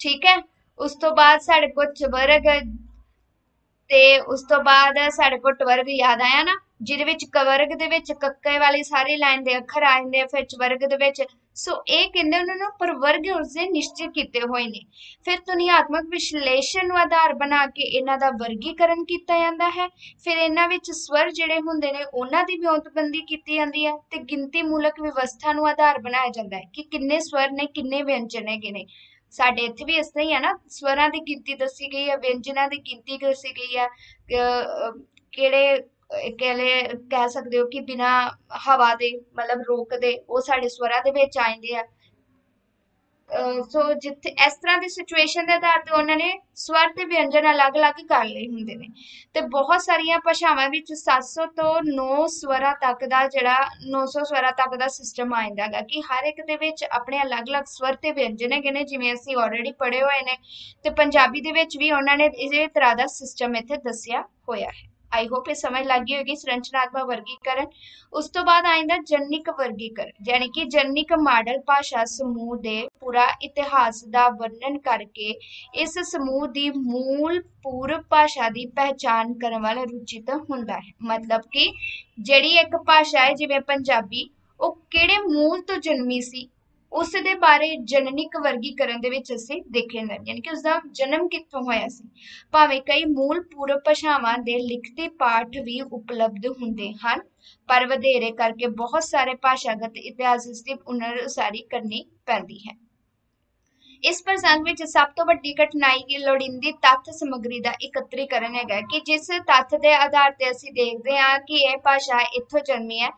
S1: ਠੀਕ ਹੈ? ਉਸ ਤੋਂ ਬਾਅਦ ਸਾਡੇ ਕੋਲ ਚਵਰਗ ਤੇ ਉਸ ਤੋਂ ਬਾਅਦ ਸਾਡੇ ਕੋਲ ਟਵਰਗ ਯਾਦ ਆਇਆ ਨਾ? ਜਿਹਦੇ ਵਿੱਚ ਕਵਰਗ ਦੇ ਵਿੱਚ ਕੱਕੇ ਵਾਲੀ ਸਾਰੀ ਲਾਈਨ ਦੇ ਅੱਖਰ ਆ ਜਾਂਦੇ ਆ, ਫਿਰ ਚਵਰਗ ਦੇ ਵਿੱਚ ਸੋ ਇਹ ਕਹਿੰਦੇ ਉਹਨਾਂ ਨੂੰ ਪ੍ਰਵਰਗ ਉਸਦੇ ਨਿਸ਼ਚਿਤ ਕੀਤੇ ਹੋਏ ਨੇ। ਫਿਰ ਧੁਨੀਆਤਮਕ ਵਿਸ਼ਲੇਸ਼ਣ ਨੂੰ ਆਧਾਰ ਬਣਾ ਕੇ ਇਹਨਾਂ ਦਾ ਵਰਗੀਕਰਨ ਕੀਤਾ ਜਾਂਦਾ ਹੈ। ਫਿਰ ਇਹਨਾਂ ਵਿੱਚ ਸਵਰ ਜਿਹੜੇ ਹੁੰਦੇ ਨੇ, ਉਹਨਾਂ ਦੀ ਵਿਉਂਤਬੰਦੀ ਕੀਤੀ ਜਾਂਦੀ ਹੈ ਤੇ ਗਿਣਤੀ ਮੂਲਕ ਵਿਵਸਥਾ ਨੂੰ ਆਧਾਰ ਬਣਾਇਆ ਜਾਂਦਾ ਹੈ ਕਿ ਕਿੰਨੇ ਸਵਰ ਨੇ, ਕਿੰਨੇ ਵਿਅੰਜਨ ਹੈਗੇ ਨੇ। ਸਾਡੇ ਇੱਥੇ ਵੀ ਇਸ ਤਰ੍ਹਾਂ ਹੀ ਹੈ ਨਾ, ਸਵਰਾਂ ਦੀ ਗਿਣਤੀ ਦੱਸੀ ਗਈ ਹੈ, ਵਿਅੰਜਨਾਂ ਦੀ ਗਿਣਤੀ ਦੱਸੀ ਗਈ ਹੈ ਕਿਹੜੇ ਕਿਹੜੇ ਕਹਿ ਸਕਦੇ ਹੋ ਕਿ ਬਿਨਾ ਹਵਾ ਦੇ, ਮਤਲਬ ਰੋਕਦੇ ਉਹ ਸਾਡੇ ਸਵਰਾਂ ਦੇ ਵਿੱਚ ਆ ਜਾਂਦੇ ਆ। ਸੋ ਜਿੱਥੇ, ਇਸ ਤਰ੍ਹਾਂ ਦੀ ਸਿਚੁਏਸ਼ਨ ਦੇ ਆਧਾਰ ਤੇ ਉਹਨਾਂ ਨੇ ਸਵਰ ਤੇ ਵਿਅੰਜਨ ਅਲੱਗ-ਅਲੱਗ ਕਰ ਲਏ ਹੁੰਦੇ ਨੇ। ਤੇ ਬਹੁਤ ਸਾਰੀਆਂ ਭਾਸ਼ਾਵਾਂ ਵਿੱਚ 700 ਤੋਂ 9 ਸਵਰਾਂ ਤੱਕ ਦਾ ਜਿਹੜਾ 900 ਸਵਰਾਂ ਤੱਕ ਦਾ ਸਿਸਟਮ ਆ ਜਾਂਦਾ ਜਾਂਦਾਗਾ ਕਿ ਹਰ ਇੱਕ ਦੇ ਵਿੱਚ ਆਪਣੇ ਅਲੱਗ-ਅਲੱਗ ਸਵਰ ਤੇ ਵਿਅੰਜਨ ਹੈਗੇ ਨੇ, ਜਿਵੇਂ ਅਸੀਂ ਆਲਰੇਡੀ ਪੜ੍ਹੇ ਹੋਏ ਨੇ। ਤੇ ਪੰਜਾਬੀ ਦੇ ਵਿੱਚ ਵੀ ਉਹਨਾਂ ਨੇ ਇਸੇ ਤਰ੍ਹਾਂ ਦਾ ਸਿਸਟਮ ਇੱਥੇ ਦੱਸਿਆ ਹੋਇਆ ਹੈ। ਆਈ ਹੋਪ ਇਹ ਸਮਝ ਲੱਗ ਗਈ ਹੋਗੀ ਸੰਰਚਨਾਤਮਕ ਵਰਗੀਕਰਨ। ਉਸ ਤੋਂ ਬਾਅਦ ਆਇੰਦਾ ਜਨਨਿਕ ਵਰਗੀਕਰਨ ਯਾਨੀ ਕਿ ਜਨਨਿਕ ਮਾਡਲ ਭਾਸ਼ਾ ਸਮੂਹ ਦੇ ਪੂਰਾ ਇਤਿਹਾਸ ਦਾ ਵਰਣਨ ਕਰਕੇ ਇਸ ਸਮੂਹ ਦੀ ਮੂਲ ਪੂਰਵ ਭਾਸ਼ਾ ਦੀ ਪਹਿਚਾਨ ਕਰਨ ਵਾਲਾ ਰੁਚਿਤ ਹੁੰਦਾ ਹੈ। ਮਤਲਬ ਕਿ ਜਿਹੜੀ ਇੱਕ ਭਾਸ਼ਾ ਹੈ, ਜਿਵੇਂ ਪੰਜਾਬੀ, ਉਹ ਕਿਹੜੇ ਮੂਲ ਤੋਂ ਜਨਮੀ ਸੀ? ਉਸ ਦੇ ਬਾਰੇ ਜਨਨਿਕ ਵਰਗੀਕਰਨ ਦੇ ਵਿੱਚ ਅਸੀਂ ਦੇਖੇਂਗੇ ਯਾਨੀ ਕਿ ਉਸ ਦਾ ਜਨਮ ਕਿੱਥੋਂ ਹੋਇਆ ਸੀ? ਭਾਵੇਂ ਕਈ ਮੂਲ ਪੂਰਬ ਭਾਸ਼ਾਵਾਂ ਦੇ ਲਿਖਤੀ ਪਾਠ ਵੀ ਉਪਲਬਧ ਹੁੰਦੇ ਹਨ, ਪਰ ਵਧੇਰੇ ਕਰਕੇ ਬਹੁਤ ਸਾਰੇ ਭਾਸ਼ਾਗਤ ਇਤਿਹਾਸ ਦੀ ਉਨਰਸਾਰੀ ਕਰਨੀ ਪੈਂਦੀ ਹੈ। ਇਸ ਪ੍ਰਸੰਗ ਵਿੱਚ ਸਭ ਤੋਂ ਵੱਡੀ ਕਠਿਨਾਈ ਕੀ ਲੋੜੀਂਦੀ ਤੱਥ ਸਮੱਗਰੀ ਦਾ ਇਕੱਤਰੀਕਰਨ ਹੈਗਾ ਕਿ ਜਿਸ ਤੱਥ ਦੇ ਆਧਾਰ ਤੇ ਅਸੀਂ ਦੇਖਦੇ ਹਾਂ ਕਿ ਇਹ ਭਾਸ਼ਾ ਇੱਥੋਂ ਜਨਮੀ ਹੈ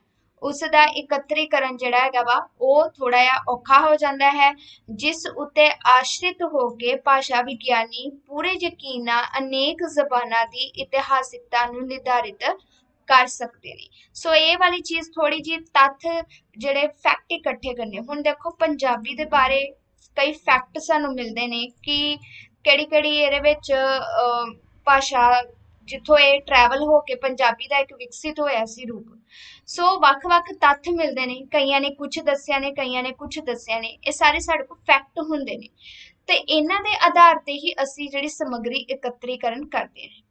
S1: ਉਸ ਦਾ ਇਕੱਤਰੀਕਰਨ ਜਿਹੜਾ ਹੈਗਾ ਵਾ, ਉਹ ਥੋੜਾ ਜਿਹਾ ਔਖਾ ਹੋ ਜਾਂਦਾ ਹੈ, ਜਿਸ ਉੱਤੇ ਆਸ਼ਰਿਤ ਹੋ ਕੇ ਭਾਸ਼ਾ ਵਿਗਿਆਨੀ ਪੂਰੇ ਯਕੀਨ ਨਾਲ ਅਨੇਕ ਜ਼ਬਾਨਾਂ ਦੀ ਇਤਿਹਾਸਿਕਤਾ ਨੂੰ ਨਿਰਧਾਰਿਤ ਕਰ ਸਕਦੇ ਨੇ। ਸੋ ਇਹ ਵਾਲੀ ਚੀਜ਼ ਥੋੜੀ ਜੀ ਤੱਥ ਜਿਹੜੇ ਫੈਕਟ ਇਕੱਠੇ ਕਰਨੇ। ਹੁਣ ਦੇਖੋ ਪੰਜਾਬੀ ਦੇ ਬਾਰੇ ਕਈ ਫੈਕਟ ਸਾਨੂੰ ਮਿਲਦੇ ਨੇ ਕਿ ਕਿਹੜੀ ਕਿਹੜੀ ਇਹਦੇ ਵਿੱਚ ਭਾਸ਼ਾ ਜਿੱਥੋਂ ਇਹ ਟਰੈਵਲ ਹੋ ਕੇ ਪੰਜਾਬੀ ਦਾ ਇੱਕ ਵਿਕਸਿਤ ਹੋਇਆ ਸੀ ਰੂਪ। ਸੋ ਵੱਖ-ਵੱਖ ਤੱਥ ਮਿਲਦੇ ਨੇ, ਕਈਆਂ ਨੇ ਕੁਝ ਦੱਸਿਆ ਨੇ, ਕਈਆਂ ਨੇ ਕੁਝ ਦੱਸਿਆ ਨੇ, ਇਹ ਸਾਰੇ ਸਾਡੇ ਕੋਲ ਫੈਕਟ ਹੁੰਦੇ ਨੇ। ਤੇ ਇਹਨਾਂ ਦੇ ਆਧਾਰ ਤੇ ਹੀ ਅਸੀਂ ਜਿਹੜੀ ਸਮੱਗਰੀ ਇਕੱਤਰੀਕਰਨ ਕਰਦੇ ਨੇ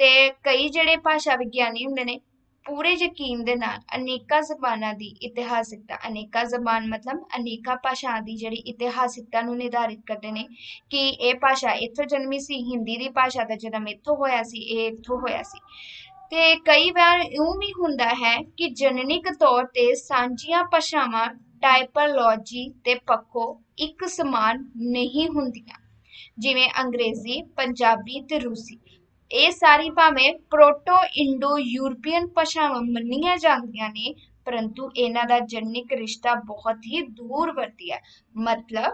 S1: ਤੇ ਕਈ ਜਿਹੜੇ ਭਾਸ਼ਾ ਵਿਗਿਆਨੀ ਹੁੰਦੇ ਨੇ, ਪੂਰੇ ਯਕੀਨ ਦੇ ਨਾਲ ਅਨੇਕਾਂ ਜ਼ਬਾਨਾਂ ਦੀ ਇਤਿਹਾਸਿਕਤਾ, ਅਨੇਕਾਂ ਜ਼ਬਾਨ ਮਤਲਬ ਅਨੇਕਾਂ ਭਾਸ਼ਾ ਦੀ ਜਿਹੜੀ ਇਤਿਹਾਸਿਕਤਾ ਨੂੰ ਨਿਰਧਾਰਿਤ ਕਰਦੇ ਨੇ ਕਿ ਇਹ ਭਾਸ਼ਾ ਇੱਥੋਂ ਜਨਮੀ ਸੀ, ਹਿੰਦੀ ਦੀ ਭਾਸ਼ਾ ਦਾ ਜਨਮ ਇੱਥੋਂ ਹੋਇਆ ਸੀ, ਇਹ ਇੱਥੋਂ ਹੋਇਆ ਸੀ। ਤੇ ਕਈ ਵਾਰ ਇਉਂ ਵੀ ਹੁੰਦਾ ਹੈ ਕਿ ਜਨਨਿਕ ਤੌਰ ਤੇ ਸਾਂਝੀਆਂ ਭਾਸ਼ਾਵਾਂ ਟਾਈਪੋਲੋਜੀ ਤੇ ਪੱਖੋਂ ਇੱਕ ਸਮਾਨ ਨਹੀਂ ਹੁੰਦੀਆਂ। ਜਿਵੇਂ ਅੰਗਰੇਜ਼ੀ, ਪੰਜਾਬੀ ਤੇ ਰੂਸੀ। ਇਹ ਸਾਰੀ ਭਾਵੇਂ ਪ੍ਰੋਟੋ ਇੰਡੋ ਯੂਰਪੀਅਨ ਭਾਸ਼ਾਵਾਂ ਮੰਨੀਆਂ ਜਾਂਦੀਆਂ ਨੇ, ਪਰੰਤੂ ਇਹਨਾਂ ਦਾ ਜਨਨਿਕ ਰਿਸ਼ਤਾ ਬਹੁਤ ਹੀ ਦੂਰਵਰਤੀ ਹੈ। ਮਤਲਬ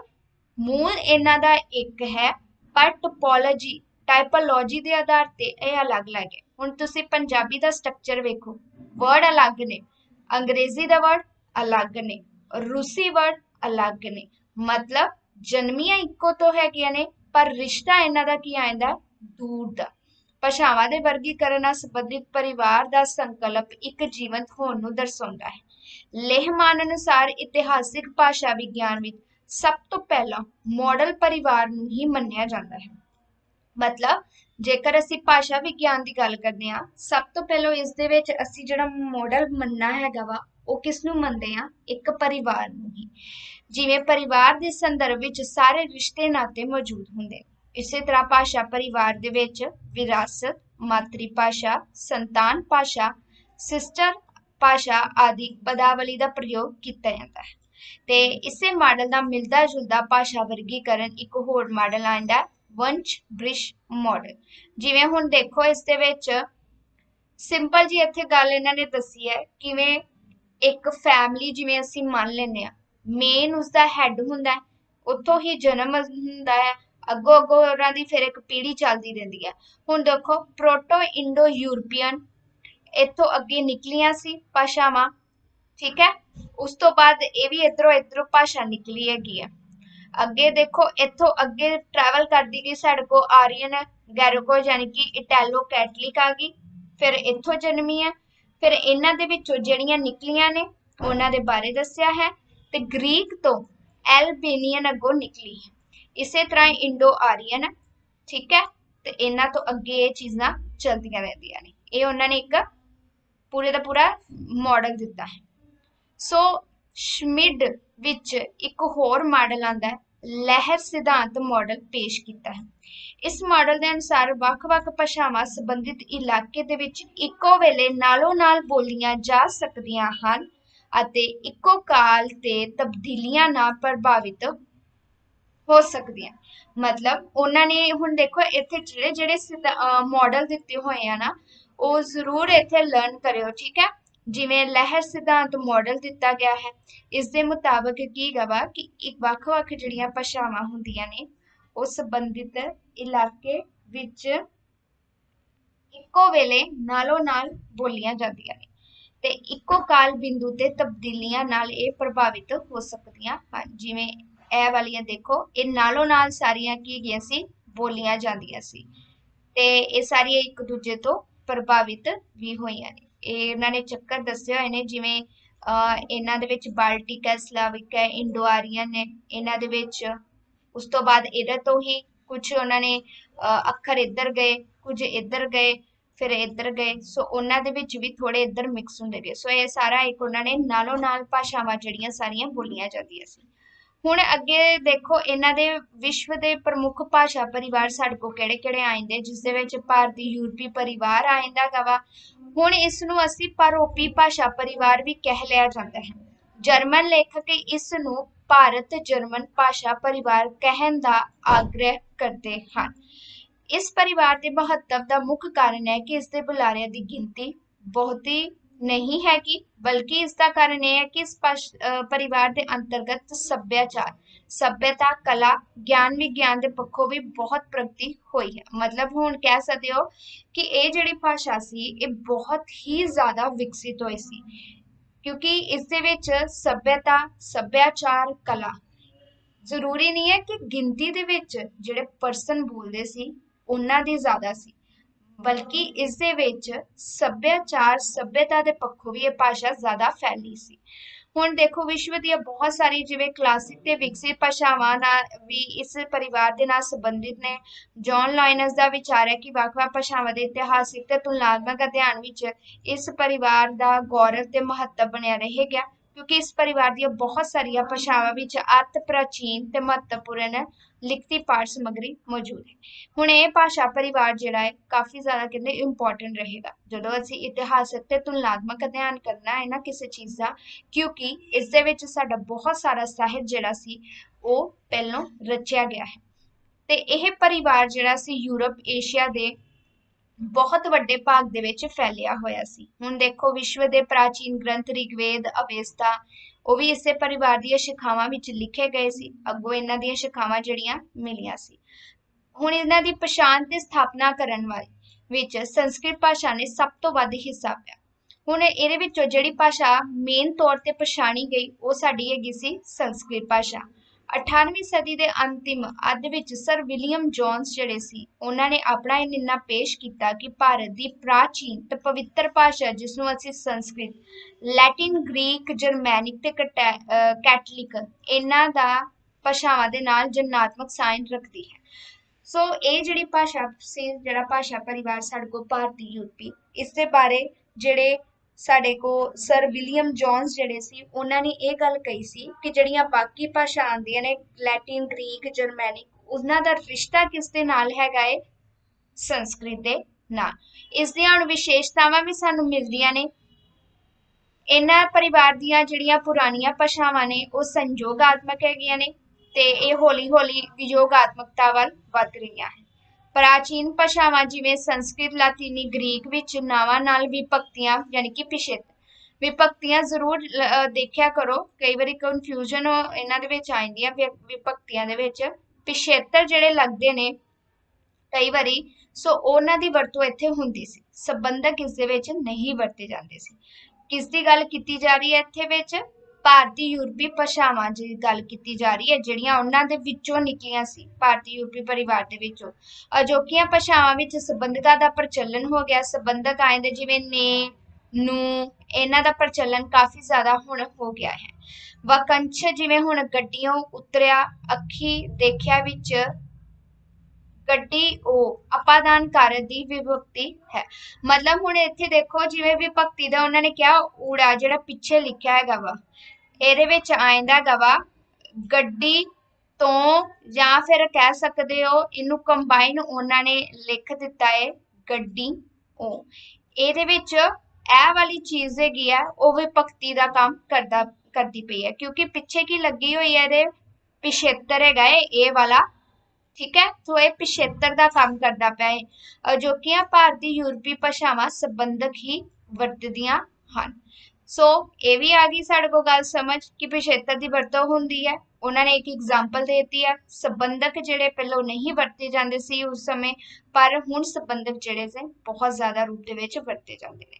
S1: ਮੂਲ ਇਹਨਾਂ ਦਾ ਇੱਕ ਹੈ ਪਰ ਟੋਪੋਲੋਜੀ ਟਾਈਪੋਲੋਜੀ ਦੇ ਆਧਾਰ ਤੇ ਇਹ ਅਲੱਗ-ਅਲੱਗ ਹੈ। ਹੁਣ ਤੁਸੀਂ ਪੰਜਾਬੀ ਦਾ ਸਟਰਕਚਰ ਵੇਖੋ। ਵਰਡ ਅਲੱਗ ਨੇ, ਅੰਗਰੇਜ਼ੀ ਦਾ ਵਰਡ ਅਲੱਗ ਨੇ, ਰੂਸੀ ਵਰਡ ਅਲੱਗ ਨੇ। ਮਤਲਬ ਜਨਮੀਆਂ ਇੱਕੋ ਤੋਂ ਹੈਗੀਆਂ ਨੇ, ਪਰ ਰਿਸ਼ਤਾ ਇਹਨਾਂ ਦਾ ਕੀ ਆਂਦਾ ਦੂਰ ਦਾ। ਭਾਸ਼ਾਵਾਂ ਦੇ ਵਰਗੀਕਰਨ ਨਾਲ ਸੰਬੰਧਿਤ ਪਰਿਵਾਰ ਦਾ ਸੰਕਲਪ ਇੱਕ ਜੀਵੰਤ ਹੋਣ ਨੂੰ ਦਰਸਾਉਂਦਾ ਹੈ। ਲੇਹਮਾਨ ਅਨੁਸਾਰ ਇਤਿਹਾਸਿਕ ਭਾਸ਼ਾ ਵਿਗਿਆਨ ਵਿੱਚ ਸਭ ਤੋਂ ਪਹਿਲਾਂ ਮਾਡਲ ਪਰਿਵਾਰ ਨੂੰ ਹੀ ਮੰਨਿਆ ਜਾਂਦਾ ਹੈ। ਮਤਲਬ ਜੇਕਰ ਅਸੀਂ ਭਾਸ਼ਾ ਵਿਗਿਆਨ ਦੀ ਗੱਲ ਕਰਦੇ ਹਾਂ, ਸਭ ਤੋਂ ਪਹਿਲਾਂ ਇਸ ਦੇ ਵਿੱਚ ਅਸੀਂ ਜਿਹੜਾ ਮੋਡਲ ਮੰਨਣਾ ਹੈਗਾ ਵਾ, ਉਹ ਕਿਸ ਨੂੰ ਮੰਨਦੇ ਆ ਇੱਕ ਪਰਿਵਾਰ ਨੂੰ ਹੀ। ਜਿਵੇਂ ਪਰਿਵਾਰ ਦੇ ਸੰਦਰਭ ਵਿੱਚ ਸਾਰੇ ਰਿਸ਼ਤੇ ਨਾਤੇ ਮੌਜੂਦ ਹੁੰਦੇ। ਇਸੇ ਤਰ੍ਹਾਂ ਭਾਸ਼ਾ ਪਰਿਵਾਰ ਦੇ ਵਿੱਚ ਵਿਰਾਸਤ, ਮਾਤਰੀ ਭਾਸ਼ਾ, ਸੰਤਾਨ ਭਾਸ਼ਾ, ਸਿਸਟਰ ਭਾਸ਼ਾ ਆਦਿ ਪਦਾਵਲੀ ਦਾ ਪ੍ਰਯੋਗ ਕੀਤਾ ਜਾਂਦਾ ਹੈ। ਤੇ ਇਸੇ ਮਾਡਲ ਦਾ ਮਿਲਦਾ ਜੁਲਦਾ ਭਾਸ਼ਾ ਵਰਗੀਕਰਨ ਇੱਕ ਹੋਰ ਮਾਡਲ ਆਂਦਾ ਵੰਸ਼ ਬ੍ਰਿਸ਼ ਮਾਡਲ ਜਿਵੇਂ ਹੁਣ ਦੇਖੋ ਇਸ ਦੇ ਵਿੱਚ ਸਿੰਪਲ ਜੀ ਇੱਥੇ ਗੱਲ ਇਹਨਾਂ ਨੇ ਦੱਸੀ ਹੈ, ਕਿਵੇਂ ਇੱਕ ਫੈਮਿਲੀ ਜਿਵੇਂ ਅਸੀਂ ਮੰਨ ਲੈਂਦੇ ਆ ਮੇਨ ਉਸਦਾ ਹੈੱਡ ਹੁੰਦਾ ਉੱਥੋਂ ਹੀ ਜਨਮ ਹੁੰਦਾ ਹੈ, ਅੱਗੋਂ ਅੱਗੋਂ ਉਹਨਾਂ ਦੀ ਫਿਰ ਇੱਕ ਪੀੜ੍ਹੀ ਚੱਲਦੀ ਰਹਿੰਦੀ ਹੈ। ਹੁਣ ਦੇਖੋ ਪ੍ਰੋਟੋ ਇੰਡੋ ਯੂਰਪੀਅਨ ਇੱਥੋਂ ਅੱਗੇ ਨਿਕਲੀਆਂ ਸੀ ਭਾਸ਼ਾਵਾਂ, ਠੀਕ ਹੈ? ਉਸ ਤੋਂ ਬਾਅਦ ਇਹ ਵੀ ਇਧਰੋਂ ਇਧਰੋਂ ਭਾਸ਼ਾ ਨਿਕਲੀ ਹੈਗੀ ਹੈ। ਅੱਗੇ ਦੇਖੋ, ਇੱਥੋਂ ਅੱਗੇ ਟਰੈਵਲ ਕਰਦੀ ਗਈ ਸਾਡੇ ਕੋ ਆਰੀਅਨ ਗੈਰੋਕੋ ਯਾਨੀ ਕਿ ਇਟੈਲੋ ਕੈਥਲਿਕ ਆ ਗਈ, ਫਿਰ ਇੱਥੋਂ ਜਨਮੀ ਹੈ, ਫਿਰ ਇਹਨਾਂ ਦੇ ਵਿੱਚੋਂ ਜਿਹੜੀਆਂ ਨਿਕਲੀਆਂ ਨੇ, ਉਹਨਾਂ ਦੇ ਬਾਰੇ ਦੱਸਿਆ ਹੈ ਤੇ ਗ੍ਰੀਕ ਤੋਂ ਐਲਬੇਨੀਅਨ ਅੱਗੋਂ ਨਿਕਲੀ ਹੈ। ਇਸੇ ਤਰ੍ਹਾਂ ਇੰਡੋ ਆਰੀਅਨ, ਠੀਕ ਹੈ, ਤੇ ਇਹਨਾਂ ਤੋਂ ਅੱਗੇ ਇਹ ਚੀਜ਼ਾਂ ਚਲਦੀਆਂ ਰਹਿੰਦੀਆਂ ਨੇ। ਇਹ ਉਹਨਾਂ ਨੇ ਇੱਕ ਪੂਰੇ ਦਾ ਪੂਰਾ ਮਾਡਲ ਦਿੱਤਾ ਹੈ। ਸੋ ਸ਼ਮਿਡ ਵਿੱਚ ਇੱਕ ਹੋਰ ਮਾਡਲ ਆਂਦਾ ਲਹਿਰ ਸਿਧਾਂਤ ਮਾਡਲ ਪੇਸ਼ ਕੀਤਾ ਹੈ। ਇਸ ਮਾਡਲ ਦੇ ਅਨੁਸਾਰ ਵੱਖ-ਵੱਖ ਭਾਸ਼ਾਵਾਂ ਸੰਬੰਧਿਤ ਇਲਾਕੇ ਦੇ ਵਿੱਚ ਇੱਕੋ ਵੇਲੇ ਨਾਲੋਂ ਨਾਲ ਬੋਲੀਆਂ ਜਾ ਸਕਦੀਆਂ ਹਨ ਅਤੇ ਇੱਕੋ ਕਾਲ ਤੇ ਤਬਦੀਲੀਆਂ ਨਾਲ ਪ੍ਰਭਾਵਿਤ ਹੋ ਸਕਦੀਆਂ ਮਤਲਬ ਉਹਨਾਂ ਨੇ ਹੁਣ ਦੇਖੋ, ਇੱਥੇ ਜਿਹੜੇ ਜਿਹੜੇ ਮਾਡਲ ਦਿੱਤੇ ਹੋਏ ਆ ਨਾ, ਉਹ ਜ਼ਰੂਰ ਇੱਥੇ ਲਰਨ ਕਰਿਓ, ਠੀਕ ਹੈ? ਜਿਵੇਂ ਲਹਿਰ ਸਿਧਾਂਤ ਮਾਡਲ ਦਿੱਤਾ ਗਿਆ ਹੈ, ਇਸ ਦੇ ਮੁਤਾਬਕ ਕੀ ਗਵਾ ਕਿ ਇੱਕ ਵੱਖ-ਵੱਖ ਜਿਹੜੀਆਂ ਭਾਸ਼ਾਵਾਂ ਹੁੰਦੀਆਂ ਨੇ, ਉਹ ਸੰਬੰਧਿਤ ਇਲਾਕੇ ਵਿੱਚ ਇੱਕੋ ਵੇਲੇ ਨਾਲੋਂ ਨਾਲ ਬੋਲੀਆਂ ਜਾਂਦੀਆਂ ਨੇ ਤੇ ਇੱਕੋ ਕਾਲ ਬਿੰਦੂ ਤੇ ਤਬਦੀਲੀਆਂ ਨਾਲ ਇਹ ਪ੍ਰਭਾਵਿਤ ਹੋ ਸਕਦੀਆਂ ਹਨ। ਜਿਵੇਂ ਇਹ ਵਾਲੀਆਂ ਦੇਖੋ, ਇਹ ਨਾਲੋਂ ਨਾਲ ਸਾਰੀਆਂ ਕੀ ਗਈਆਂ ਸੀ? ਬੋਲੀਆਂ ਜਾਂਦੀਆਂ ਸੀ ਤੇ ਇਹ ਸਾਰੀਆਂ ਇੱਕ ਦੂਜੇ ਤੋਂ ਪ੍ਰਭਾਵਿਤ ਵੀ ਹੋਈਆਂ ਨੇ। ਇਹਨਾਂ ਨੇ ਚੱਕਰ ਦੱਸੇ ਹੋਏ ਨੇ, ਜਿਵੇਂ ਇਹਨਾਂ ਦੇ ਵਿੱਚ ਬਾਲਟਿਕ ਹੈ ਸਲਾਵਿਕ ਹੈ ਇੰਡੋ ਆਰੀਅਨ ਨੇ, ਇਹਨਾਂ ਦੇ ਵਿੱਚ, ਉਸ ਤੋਂ ਬਾਅਦ ਇਹਦੇ ਤੋਂ ਹੀ ਕੁਝ ਉਹਨਾਂ ਨੇ ਅੱਖਰ ਇੱਧਰ ਗਏ, ਕੁਝ ਇੱਧਰ ਗਏ, ਫਿਰ ਇੱਧਰ ਗਏ, ਸੋ ਉਹਨਾਂ ਦੇ ਵਿੱਚ ਵੀ ਥੋੜੇ ਇੱਧਰ ਮਿਕਸ ਹੁੰਦੇ ਗਏ, ਸੋ ਇਹ ਸਾਰਾ ਇੱਕ ਉਹਨਾਂ ਨੇ ਨਾਲੋਂ ਨਾਲ ਭਾਸ਼ਾਵਾਂ ਜਿਹੜੀਆਂ ਸਾਰੀਆਂ ਬੋਲੀਆਂ ਜਾਂਦੀਆਂ ਸੀ। ਹੁਣ ਅੱਗੇ ਦੇਖੋ, ਇਹਨਾਂ ਦੇ ਵਿਸ਼ਵ ਦੇ ਪ੍ਰਮੁੱਖ ਭਾਸ਼ਾ ਪਰਿਵਾਰ ਸਾਡੇ ਕੋ ਕਿਹੜੇ ਕਿਹੜੇ ਆਇੰਦੇ ਜਿਸ ਦੇ ਵਿੱਚ ਭਾਰਤੀ ਯੂਰਪੀ ਪਰਿਵਾਰ ਆਇੰਦਾ ਗਵਾ ਹੁਣ ਇਸ ਨੂੰ ਅਸੀਂ ਪਰੋਪੀ ਭਾਸ਼ਾ ਪਰਿਵਾਰ ਵੀ ਕਹਿ ਲਿਆ ਜਾਂਦਾ ਹੈ। ਜਰਮਨ ਲੇਖਕ ਇਸ ਨੂੰ ਭਾਰਤ ਜਰਮਨ ਭਾਸ਼ਾ ਪਰਿਵਾਰ ਕਹਿਣ ਦਾ ਆਗ੍ਰਹਿ ਕਰਦੇ ਹਨ। ਇਸ ਪਰਿਵਾਰ ਦੇ ਮਹੱਤਵ ਦਾ ਮੁੱਖ ਕਾਰਨ ਹੈ ਕਿ ਇਸ ਦੇ ਬੁਲਾਰਿਆਂ ਦੀ ਗਿਣਤੀ ਬਹੁਤੀ ਨਹੀਂ ਹੈ ਕਿ ਬਲਕਿ ਇਸ ਦਾ ਕਾਰਨ ਇਹ ਹੈ ਕਿ ਇਸ ਪਰਿਵਾਰ ਦੇ ਅੰਤਰਗਤ ਸੱਭਿਆਚਾਰ ਸੱਭਿਅਤਾ, ਕਲਾ, ਗਿਆਨ ਵਿਗਿਆਨ ਦੇ ਪੱਖੋਂ ਵੀ ਬਹੁਤ ਪ੍ਰਗਤੀ ਹੋਈ ਹੈ। ਮਤਲਬ ਹੁਣ ਕਹਿ ਸਕਦੇ ਹੋ ਕਿ ਇਹ ਜਿਹੜੀ ਭਾਸ਼ਾ ਸੀ, ਇਹ ਬਹੁਤ ਹੀ ਜ਼ਿਆਦਾ ਵਿਕਸਿਤ ਹੋਈ ਸੀ। ਕਿਉਂਕਿ ਇਸ ਦੇ ਵਿੱਚ ਸੱਭਿਅਤਾ, ਸੱਭਿਆਚਾਰ, ਕਲਾ ਜ਼ਰੂਰੀ ਨਹੀਂ ਹੈ ਕਿ ਗਿਣਤੀ ਦੇ ਵਿੱਚ ਜਿਹੜੇ ਪਰਸਨ ਬੋਲਦੇ ਸੀ, ਉਹਨਾਂ ਦੀ ਜ਼ਿਆਦਾ ਸੀ। ਬਲਕਿ ਇਸ ਦੇ ਵਿੱਚ ਸੱਭਿਆਚਾਰ, ਸੱਭਿਅਤਾ ਦੇ ਪੱਖੋਂ ਵੀ ਇਹ ਭਾਸ਼ਾ ਜ਼ਿਆਦਾ ਫੈਲੀ ਸੀ। ਹੁਣ ਦੇਖੋ ਵਿਸ਼ਵ ਦੀਆਂ ਬਹੁਤ ਸਾਰੀ ਜਿਵੇਂ ਕਲਾਸਿਕ ਤੇ ਵਿਕਸਿਤ ਭਾਸ਼ਾਵਾਂ ਨਾਲ ਵੀ ਇਸ ਪਰਿਵਾਰ ਦੇ ਨਾਲ ਸੰਬੰਧਿਤ ਨੇ। ਜੌਨ ਲਾਇਨਸ ਦਾ ਵਿਚਾਰ ਹੈ ਕਿ ਵੱਖ-ਵੱਖ ਭਾਸ਼ਾਵਾਂ ਦੇ ਇਤਿਹਾਸਿਕ ਤੇ ਤੁਲਨਾਤਮਕ ਅਧਿਐਨ ਵਿੱਚ ਇਸ ਪਰਿਵਾਰ ਦਾ ਗੌਰਵ ਤੇ ਮਹੱਤਵ ਬਣਿਆ ਰਹੇਗਾ ਕਿਉਂਕਿ ਇਸ ਪਰਿਵਾਰ ਦੀਆਂ ਬਹੁਤ ਸਾਰੀਆਂ ਭਾਸ਼ਾਵਾਂ ਵਿੱਚ ਅਤ ਪ੍ਰਾਚੀਨ ਤੇ ਮਹੱਤਵਪੂਰਨ ਲਿਖਤੀ ਪਾਠ ਸਮੱਗਰੀ ਮੌਜੂਦ ਹੈ। ਹੁਣ ਇਹ ਭਾਸ਼ਾ ਪਰਿਵਾਰ ਜਿਹੜਾ ਹੈ, ਕਾਫੀ ਜ਼ਿਆਦਾ ਕਹਿੰਦੇ ਇੰਪੋਰਟੈਂਟ ਰਹੇਗਾ। ਜਦੋਂ ਅਸੀਂ ਇਤਿਹਾਸਕ ਤੇ ਤੁਲਨਾਤਮਕ ਅਧਿਐਨ ਕਰਨਾ ਹੈ ਨਾ ਕਿਸੇ ਚੀਜ਼ ਦਾ, ਕਿਉਂਕਿ ਇਸ ਦੇ ਵਿੱਚ ਸਾਡਾ ਬਹੁਤ ਸਾਰਾ ਸਾਹਿਤ ਜਿਹੜਾ ਸੀ, ਉਹ ਪਹਿਲਾਂ ਰਚਿਆ ਗਿਆ ਹੈ। ਤੇ ਇਹ ਪਰਿਵਾਰ ਜਿਹੜਾ ਸੀ ਯੂਰਪ, ਏਸ਼ੀਆ ਦੇ ਬਹੁਤ ਵੱਡੇ ਭਾਗ ਦੇ ਵਿੱਚ ਫੈਲਿਆ ਹੋਇਆ ਸੀ। ਹੁਣ ਦੇਖੋ, ਵਿਸ਼ਵ ਦੇ ਪ੍ਰਾਚੀਨ ਗ੍ਰੰਥ ਰਿਗਵੇਦ, ਅਵੇਸਤਾ, ਉਹ ਵੀ ਇਸੇ ਪਰਿਵਾਰ ਦੀਆਂ ਸ਼ਿਖਾਵਾਂ ਵਿੱਚ ਲਿਖੇ ਗਏ ਸੀ। ਅੱਗੋਂ ਇਹਨਾਂ ਦੀਆਂ ਸ਼ਿਖਾਵਾਂ ਜਿਹੜੀਆਂ ਮਿਲੀਆਂ ਸੀ। ਹੁਣ ਇਹਨਾਂ ਦੀ ਪਛਾਣ ਤੇ ਸਥਾਪਨਾ ਕਰਨ ਵਾਲੀ ਵਿੱਚ ਸੰਸਕ੍ਰਿਤ ਭਾਸ਼ਾ ਨੇ ਸਭ ਤੋਂ ਵੱਧ ਹਿੱਸਾ ਪਿਆ ਹੁਣ ਇਹਦੇ ਵਿੱਚੋਂ ਜਿਹੜੀ ਭਾਸ਼ਾ ਮੇਨ ਤੌਰ ਤੇ ਪਛਾਣੀ ਗਈ, ਉਹ ਸਾਡੀ ਹੈਗੀ ਸੀ ਸੰਸਕ੍ਰਿਤ ਭਾਸ਼ਾ। 18ਵੀਂ ਸਦੀ ਦੇ ਅੰਤਿਮ ਅੱਧ ਵਿੱਚ ਸਰ ਵਿਲੀਅਮ ਜੋਨਸ ਜਿਹੜੇ ਸੀ, ਉਹਨਾਂ ਨੇ ਆਪਣਾ ਇਹ ਨਿੰਨਾ ਪੇਸ਼ ਕੀਤਾ ਕਿ ਭਾਰਤ ਦੀ ਪ੍ਰਾਚੀਨ ਤੇ ਪਵਿੱਤਰ ਭਾਸ਼ਾ, ਜਿਸ ਨੂੰ ਅਸੀਂ ਸੰਸਕ੍ਰਿਤ, ਲੈਟਿਨ, ਗ੍ਰੀਕ, ਜਰਮੈਨਿਕ ਤੇ ਕੈਥਲਿਕ ਇਹਨਾਂ ਦਾ ਭਾਸ਼ਾਵਾਂ ਦੇ ਨਾਲ ਜਨਨਾਤਮਕ ਸਾਇਨ ਰੱਖਦੀ ਹੈ। ਸੋ ਇਹ ਜਿਹੜੀ ਭਾਸ਼ਾ ਸੀ, ਜਿਹੜਾ ਭਾਸ਼ਾ ਪਰਿਵਾਰ ਸਾਡੇ ਕੋਲ ਭਾਰਤੀ ਯੂਪੀ ਇਸ ਦੇ ਬਾਰੇ ਜਿਹੜੇ ਸਾਡੇ ਕੋ ਸਰ ਵਿਲੀਅਮ ਜੌਨਸ ਜਿਹੜੇ ਸੀ, ਉਹਨਾਂ ਨੇ ਇਹ ਗੱਲ ਕਹੀ ਸੀ ਕਿ ਜਿਹੜੀਆਂ ਬਾਕੀ ਭਾਸ਼ਾ ਆਉਂਦੀਆਂ ਨੇ, ਲੈਟਿਨ, ਗ੍ਰੀਕ, ਜਰਮੈਨਿਕ, ਉਹਨਾਂ ਦਾ ਰਿਸ਼ਤਾ ਕਿਸ ਦੇ ਨਾਲ ਹੈਗਾ ਏ? ਸੰਸਕ੍ਰਿਤ ਦੇ ਨਾਲ। ਇਸ ਦੀਆਂ ਹੁਣ ਵਿਸ਼ੇਸ਼ਤਾਵਾਂ ਵੀ ਸਾਨੂੰ ਮਿਲਦੀਆਂ ਨੇ। ਇਹਨਾਂ ਪਰਿਵਾਰ ਦੀਆਂ ਜਿਹੜੀਆਂ ਪੁਰਾਣੀਆਂ ਭਾਸ਼ਾਵਾਂ ਨੇ, ਉਹ ਸੰਯੋਗਾਤਮਕ ਹੈਗੀਆਂ ਨੇ ਤੇ ਇਹ ਹੌਲੀ ਹੌਲੀ ਵਿਯੋਗਾਤਮਕਤਾ ਵੱਲ ਵੱਧ ਰਹੀਆਂ ਹਨ ਪ੍ਰਾਚੀਨ ਭਾਸ਼ਾਵਾਂ ਜਿਵੇਂ ਸੰਸਕ੍ਰਿਤ, ਲਾਤੀਨੀ, ਗ੍ਰੀਕ ਵਿੱਚ ਨਾਵਾਂ ਨਾਲ ਵਿਭਕਤੀਆਂ ਯਾਨੀ ਕਿ ਪਿਛੇਤਰ ਵਿਭਕਤੀਆਂ ਜ਼ਰੂਰ ਦੇਖਿਆ ਕਰੋ। ਕਈ ਵਾਰੀ ਕਨਫਿਊਜ਼ਨ ਇਹਨਾਂ ਦੇ ਵਿੱਚ ਆ ਆਉਂਦੀ ਆ ਵਿਭਕਤੀਆਂ ਦੇ ਵਿੱਚ। ਪਿਛੇਤਰ ਜਿਹੜੇ ਲੱਗਦੇ ਨੇ, ਕਈ ਵਾਰੀ ਸੋ ਉਹਨਾਂ ਦੀ ਵਰਤੋਂ ਇੱਥੇ ਹੁੰਦੀ ਸੀ। ਸੰਬੰਧਕ ਇਸ ਦੇ ਵਿੱਚ ਨਹੀਂ ਵਰਤੇ ਜਾਂਦੇ ਸੀ। ਕਿਸ ਦੀ ਗੱਲ ਕੀਤੀ ਜਾ ਰਹੀ ਹੈ ਇੱਥੇ ਵਿੱਚ? ਭਾਰਤੀ ਯੂਰਪੀ ਭਾਸ਼ਾਵਾਂ ਦੀ ਗੱਲ ਕੀਤੀ ਜਾ ਰਹੀ ਹੈ, ਜਿਹੜੀਆਂ ਉਹਨਾਂ ਦੇ ਵਿੱਚੋਂ ਨਿਕਲੀਆਂ ਸੀ, ਭਾਰਤੀ ਯੂਰਪੀ ਪਰਿਵਾਰ ਦੇ ਵਿੱਚੋਂ। ਅਜੋਕੀਆਂ ਭਾਸ਼ਾਵਾਂ ਵਿੱਚ ਸੰਬੰਧਕਾਂ ਦਾ ਪ੍ਰਚਲਨ ਹੋ ਗਿਆ, ਸੰਬੰਧਕ ਆਏ ਜਿਵੇਂ ਨੇ, ਨੂੰ, ਇਹਨਾਂ ਦਾ ਪ੍ਰਚਲਨ ਕਾਫੀ ਜ਼ਿਆਦਾ ਹੁਣ ਹੋ ਗਿਆ ਹੈ। ਵਕੰਸ਼ ਜਿਵੇਂ ਹੁਣ ਗੱਡੀਆਂ ਉਤਰਿਆ, ਅੱਖੀ ਦੇਖਿਆ ਵਿੱਚ, ਗੱਡੀ ਉਹ ਅਪਾਦਾਨ ਕਾਰਜ ਦੀ ਵਿਭਕਤੀ ਹੈ। ਮਤਲਬ ਹੁਣ ਇੱਥੇ ਦੇਖੋ, ਜਿਵੇਂ ਵਿਭਕਤੀ ਦਾ ਉਹਨਾਂ ਨੇ ਕਿਹਾ, ਊੜਾ ਜਿਹੜਾ ਪਿੱਛੇ ਲਿਖਿਆ ਹੈਗਾ ਵਾ। ਇਹਦੇ ਵਿੱਚ ਆਇੰਦਾ ਗਵਾ, ਗੱਡੀ ਤੋਂ ਜਾਂ ਫਿਰ ਕਹਿ ਸਕਦੇ ਹੋ ਇਹਨੂੰ ਕੰਬਾਈਨ ਉਹਨਾਂ ਨੇ ਲਿਖ ਦਿੱਤਾ ਹੈ ਗੱਡੀ ਉਹ ਇਹਦੇ ਵਿੱਚ ਇਹ ਵਾਲੀ ਚੀਜ਼ ਹੈਗੀ ਆ, ਉਹ ਵਿਭਕਤੀ ਦਾ ਕੰਮ ਕਰਦਾ, ਕਰਦੀ ਪਈ ਹੈ, ਕਿਉਂਕਿ ਪਿੱਛੇ ਕੀ ਲੱਗੀ ਹੋਈ ਹੈ ਇਹਦੇ? ਪਿਛੇਤਰ ਹੈਗਾ ਹੈ ਇਹ ਵਾਲਾ, ਠੀਕ ਹੈ? ਸੋ ਇਹ ਪਿਛੇਤਰ ਦਾ ਕੰਮ ਕਰਦਾ ਪਿਆ ਹੈ ਅਜੋਕੀਆਂ ਭਾਰਤੀ ਯੂਰਪੀ ਭਾਸ਼ਾਵਾਂ ਸੰਬੰਧਕ ਹੀ ਵਰਤਦੀਆਂ ਹਨ। ਸੋ ਇਹ ਵੀ ਆ ਗਈ ਸਾਡੇ ਕੋਲ ਗੱਲ ਸਮਝ ਕਿ ਪਿਛੇਤਰ ਦੀ ਵਰਤੋਂ ਹੁੰਦੀ ਹੈ। ਉਹਨਾਂ ਨੇ ਇੱਕ ਐਗਜ਼ਾਮਪਲ ਦੇ ਦਿੱਤੀ ਹੈ ਸੰਬੰਧਕ ਜਿਹੜੇ ਪਹਿਲਾਂ ਨਹੀਂ ਵਰਤੇ ਜਾਂਦੇ ਸੀ ਉਸ ਸਮੇਂ, ਪਰ ਹੁਣ ਸੰਬੰਧਕ ਜਿਹੜੇ ਸੀ, ਬਹੁਤ ਜ਼ਿਆਦਾ ਰੂਪ ਦੇ ਵਿੱਚ ਵਰਤੇ ਜਾਂਦੇ ਨੇ।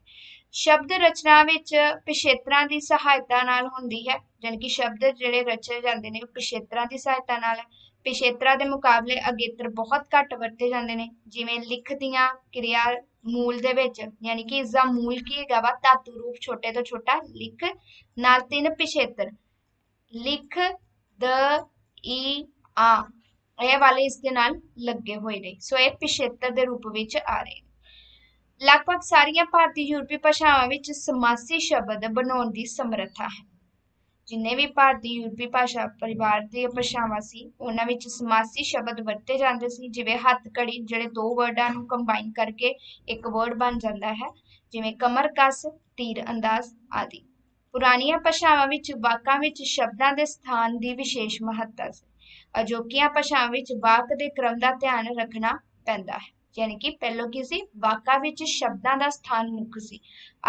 S1: ਸ਼ਬਦ ਰਚਨਾ ਵਿੱਚ ਪਿਛੇਤਰਾਂ ਦੀ ਸਹਾਇਤਾ ਨਾਲ ਹੁੰਦੀ ਹੈ। ਜਾਨੀ ਕਿ ਸ਼ਬਦ ਜਿਹੜੇ ਰਚੇ ਜਾਂਦੇ ਨੇ, ਉਹ ਪਿਛੇਤਰਾਂ ਦੀ ਸਹਾਇਤਾ ਨਾਲ ਹੈ। ਪਿਛੇਤਰਾ ਦੇ ਮੁਕਾਬਲੇ ਅਗੇਤਰ ਬਹੁਤ ਘੱਟ ਵਰਤੇ ਜਾਂਦੇ ਨੇ, ਜਿਵੇਂ ਲਿਖ ਦੀਆਂ ਕਿਰਿਆ ਮੂਲ ਦੇ ਵਿੱਚ, ਯਾਨੀ ਕਿ ਇਸ ਦਾ ਮੂਲ ਕੀ ਹੈਗਾ ਵਾ? ਧਾਤੂ ਰੂਪ ਛੋਟੇ ਤੋਂ ਛੋਟਾ ਲਿਖ, ਨਾਲ ਤਿੰਨ ਪਿਛੇਤਰ, ਲਿਖ, ਦ, ਈ, ਆ, ਇਹ ਵਾਲੇ ਇਸ ਦੇ ਨਾਲ ਲੱਗੇ ਹੋਏ ਨੇ। ਸੋ ਇਹ ਪਿਛੇਤਰ ਦੇ ਰੂਪ ਵਿੱਚ ਆ ਰਹੇ ਨੇ। ਲਗਭਗ ਸਾਰੀਆਂ ਭਾਰਤੀ ਯੂਰਪੀ ਭਾਸ਼ਾਵਾਂ ਵਿੱਚ ਸਮਾਸੀ ਸ਼ਬਦ ਬਣਾਉਣ ਦੀ ਸਮਰੱਥਾ ਹੈ। ਜਿੰਨੇ ਵੀ ਭਾਰਤੀ ਯੂਰਪੀ ਭਾਸ਼ਾ ਪਰਿਵਾਰ ਦੀਆਂ ਭਾਸ਼ਾਵਾਂ ਸੀ, ਉਹਨਾਂ ਵਿੱਚ ਸਮਾਸੀ ਸ਼ਬਦ ਵਰਤੇ ਜਾਂਦੇ ਸੀ, ਜਿਵੇਂ ਹੱਥ ਘੜੀ, ਜਿਹੜੇ ਦੋ ਵਰਡਾਂ ਨੂੰ ਕੰਬਾਈਨ ਕਰਕੇ ਇੱਕ ਵਰਡ ਬਣ ਜਾਂਦਾ ਹੈ, ਜਿਵੇਂ ਕਮਰ ਕਸ, ਤੀਰ ਅੰਦਾਜ਼ ਆਦਿ। ਪੁਰਾਣੀਆਂ ਭਾਸ਼ਾਵਾਂ ਵਿੱਚ ਵਾਕਾਂ ਵਿੱਚ ਸ਼ਬਦਾਂ ਦੇ ਸਥਾਨ ਦੀ ਵਿਸ਼ੇਸ਼ ਮਹੱਤਤਾ ਸੀ। ਅਜੋਕੀਆਂ ਭਾਸ਼ਾਵਾਂ ਵਿੱਚ ਵਾਕ ਦੇ ਕ੍ਰਮ ਦਾ ਧਿਆਨ ਰੱਖਣਾ ਪੈਂਦਾ ਹੈ, ਯਾਨੀ ਕਿ ਪਹਿਲਾਂ ਕੀ ਸੀ? ਵਾਕਾਂ ਵਿੱਚ ਸ਼ਬਦਾਂ ਦਾ ਸਥਾਨ ਮੁੱਖ ਸੀ।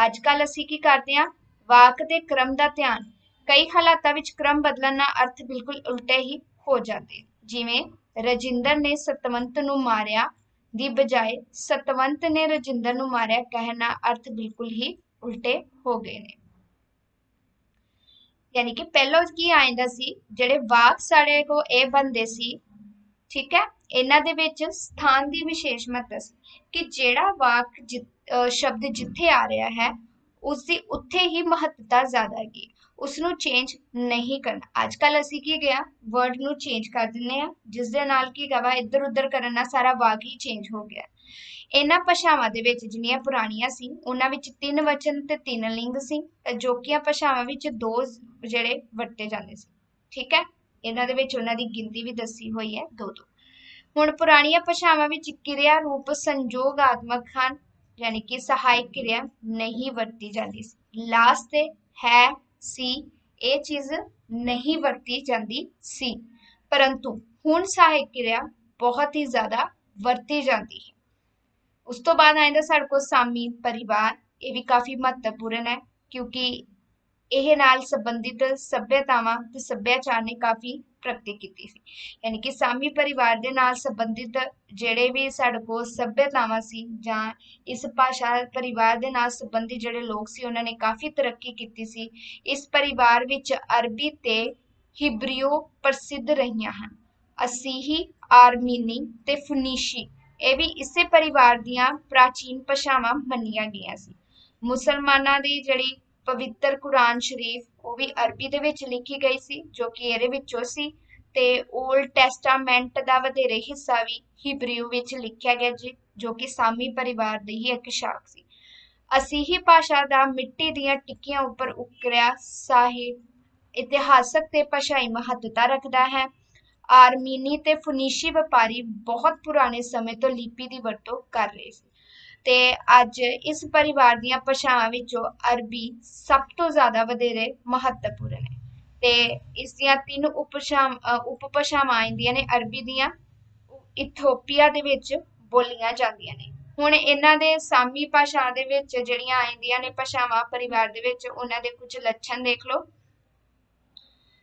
S1: ਅੱਜ ਕੱਲ ਅਸੀਂ ਕੀ ਕਰਦੇ ਹਾਂ? ਵਾਕ ਦੇ ਕ੍ਰਮ ਦਾ ਧਿਆਨ ਕਈ ਹਾਲਾਤਾਂ ਵਿੱਚ ਕ੍ਰਮ ਬਦਲਣ ਨਾਲ ਅਰਥ ਬਿਲਕੁਲ ਉਲਟੇ ਹੀ ਹੋ ਜਾਂਦੇ ਜਿਵੇਂ ਰਜਿੰਦਰ ਨੇ ਸਤਵੰਤ ਨੂੰ ਮਾਰਿਆ ਦੀ ਬਜਾਏ ਸਤਵੰਤ ਨੇ ਰਜਿੰਦਰ ਨੂੰ ਮਾਰਿਆ ਕਹਿਣਾ ਅਰਥ ਬਿਲਕੁਲ ਹੀ ਉਲਟੇ ਹੋ ਗਏ ਨੇ। ਯਾਨੀ ਕਿ ਪਹਿਲਾਂ ਕੀ ਆਇੰਦਾ ਸੀ, ਜਿਹੜੇ ਵਾਕ ਸਾਡੇ ਕੋ ਇਹ ਬੰਦੇ ਸੀ, ਠੀਕ ਹੈ, ਇਹਨਾਂ ਦੇ ਵਿੱਚ ਸਥਾਨ ਦੀ ਵਿਸ਼ੇਸ਼ ਮਹੱਤਤਾ ਸੀ ਕਿ ਜਿਹੜਾ ਵਾਕ ਸ਼ਬਦ ਜਿੱਥੇ ਆ ਰਿਹਾ ਹੈ ਉਸ ਦੀ ਉੱਥੇ ਹੀ ਮਹੱਤਤਾ ਜ਼ਿਆਦਾ ਹੈਗੀ ਉਸ ਨੂੰ ਚੇਂਜ ਨਹੀਂ ਕਰਨਾ। ਅੱਜ ਕੱਲ ਅਸੀਂ ਕੀ ਗਿਆ ਵਰਡ ਨੂੰ ਚੇਂਜ ਕਰ ਦਿੰਨੇ ਆ ਜਿਸ ਦੇ ਨਾਲ ਕੀ ਕਹਵਾ ਇੱਧਰ ਉੱਧਰ ਕਰਨ ਨਾਲ ਸਾਰਾ ਵਾਕ ਹੀ ਚੇਂਜ ਹੋ ਗਿਆ। ਇਹਨਾਂ ਭਾਸ਼ਾਵਾਂ ਦੇ ਵਿੱਚ ਜਿੰਨੀਆਂ ਪੁਰਾਣੀਆਂ ਸੀ, ਉਹਨਾਂ ਵਿੱਚ ਤਿੰਨ ਵਚਨ ਤੇ ਤਿੰਨ ਲਿੰਗ ਸੀ ਅਜੋਕੀਆਂ ਭਾਸ਼ਾਵਾਂ ਵਿੱਚ ਦੋ ਜਿਹੜੇ ਵਰਤੇ ਜਾਂਦੇ ਸੀ। ਠੀਕ ਹੈ? ਇਹਨਾਂ ਦੇ ਵਿੱਚ ਉਹਨਾਂ ਦੀ ਗਿਣਤੀ ਵੀ ਦੱਸੀ ਹੋਈ ਹੈ, ਦੋ ਦੋ। ਹੁਣ ਪੁਰਾਣੀਆਂ ਭਾਸ਼ਾਵਾਂ ਵਿੱਚ ਕਿਰਿਆ ਰੂਪ ਸੰਜੋਗਾਤਮਕ ਹਨ, ਯਾਨੀ ਕਿ ਸਹਾਇਕ ਕਿਰਿਆ ਨਹੀਂ ਵਰਤੀ ਜਾਂਦੀ ਸੀ। ਲਾਸਟ ਤੇ ਹੈ ਸੀ, ਇਹ ਚੀਜ਼ ਨਹੀਂ ਵਰਤੀ ਜਾਂਦੀ ਸੀ। ਪਰੰਤੂ ਹੁਣ ਸਹਾਇਕ ਕਿਰਿਆ ਬਹੁਤ ਹੀ ਜ਼ਿਆਦਾ ਵਰਤੀ ਜਾਂਦੀ ਹੈ। ਉਸ ਤੋਂ ਬਾਅਦ ਆਇੰਦਾ ਸਾਡੇ ਕੋਲ ਸਾਮੀ, ਪਰਿਵਾਰ, ਇਹ ਵੀ ਕਾਫੀ ਮਹੱਤਵਪੂਰਨ ਹੈ, ਕਿਉਂਕਿ ਇਹ ਨਾਲ ਸੰਬੰਧਿਤ ਸੱਭਿਆਤਾਵਾਂ ਤੇ ਸੱਭਿਆਚਾਰ ਨੇ ਕਾਫੀ ਪ੍ਰਗਤੀ ਕੀਤੀ ਸੀ। ਯਾਨੀ ਕਿ ਸਾਮੀ ਪਰਿਵਾਰ ਦੇ ਨਾਲ ਸੰਬੰਧਿਤ ਜਿਹੜੇ ਵੀ ਸਾਡੇ ਕੋਲ ਸੱਭਿਆਤਾਵਾਂ ਸੀ ਜਾਂ ਇਸ ਭਾਸ਼ਾ ਪਰਿਵਾਰ ਦੇ ਨਾਲ ਸੰਬੰਧਿਤ ਜਿਹੜੇ ਲੋਕ ਸੀ, ਉਹਨਾਂ ਨੇ ਕਾਫੀ ਤਰੱਕੀ ਕੀਤੀ ਸੀ। ਇਸ ਪਰਿਵਾਰ ਵਿੱਚ ਅਰਬੀ ਤੇ ਹਿਬਰੀਓ ਪ੍ਰਸਿੱਧ ਰਹੀਆਂ ਹਨ। ਅਸੀਹੀ, ਆਰਮੀਨੀ ਤੇ ਫੁਨੀਸ਼ੀ, ਇਹ ਵੀ ਇਸੇ ਪਰਿਵਾਰ ਦੀਆਂ ਪ੍ਰਾਚੀਨ ਭਾਸ਼ਾਵਾਂ ਮੰਨੀਆਂ ਗਈਆਂ ਸੀ। ਮੁਸਲਮਾਨਾਂ ਦੀ ਜਿਹੜੀ ਪਵਿੱਤਰ ਕੁਰਾਨ ਸ਼ਰੀਫ, ਉਹ ਵੀ ਅਰਬੀ ਦੇ ਵਿੱਚ ਲਿਖੀ ਗਈ ਸੀ, ਜੋ ਕਿ ਇਹਦੇ ਵਿੱਚੋਂ ਸੀ, ਤੇ 올ਡ ਟੈਸਟਾਮੈਂਟ ਦਾ ਵਧੇਰੇ ਹਿੱਸਾ ਵੀ ਹਿਬਰੀਓ ਵਿੱਚ ਲਿਖਿਆ ਗਿਆ ਜੀ, ਜੋ ਕਿ ਸਾਮੀ ਪਰਿਵਾਰ ਦੀ ਹੀ ਇੱਕ ਸ਼ਾਖ ਸੀ। ਅਸੀਹੀ ਭਾਸ਼ਾ ਦਾ ਮਿੱਟੀ ਦੀਆਂ ਟਿੱਕੀਆਂ ਉੱਪਰ ਉਕਰਿਆ, ਸਾਹਿਬ ਇਤਿਹਾਸਕ ਤੇ ਭਾਸ਼ਾਈ ਮਹੱਤਤਾ ਰੱਖਦਾ ਹੈ। ਆਰਮੀਨੀ ਤੇ ਫੁਨੀਸ਼ੀ ਵਪਾਰੀ ਬਹੁਤ ਪੁਰਾਣੇ ਸਮੇਂ ਤੋਂ ਲਿਪੀ ਦੀ ਵਰਤੋਂ ਕਰ ਰਹੇ ਸੀ। ਤੇ ਅੱਜ ਇਸ ਪਰਿਵਾਰ ਦੀਆਂ ਭਾਸ਼ਾਵਾਂ ਵਿੱਚੋਂ ਅਰਬੀ ਸਭ ਤੋਂ ਜ਼ਿਆਦਾ ਵਧੇਰੇ ਮਹੱਤਵਪੂਰਨ ਹੈ। ਤੇ ਇਸ ਦੀਆਂ ਤਿੰਨ ਉਪਭਾਸ਼ਾਵਾਂ ਉਪਭਾਸ਼ਾਵਾਂ ਆਉਂਦੀਆਂ ਨੇ ਅਰਬੀ ਦੀਆਂ, ਇਥੋਪੀਆ ਦੇ ਵਿੱਚ ਬੋਲੀਆਂ ਜਾਂਦੀਆਂ ਨੇ। ਹੁਣ ਇਹਨਾਂ ਦੇ ਸਾਮੀ ਭਾਸ਼ਾ ਦੇ ਵਿੱਚ ਜਿਹੜੀਆਂ ਆਉਂਦੀਆਂ ਨੇ ਭਾਸ਼ਾਵਾਂ ਪਰਿਵਾਰ ਦੇ ਵਿੱਚ, ਉਹਨਾਂ ਦੇ ਕੁਝ ਲੱਛਣ ਦੇਖ ਲਓ।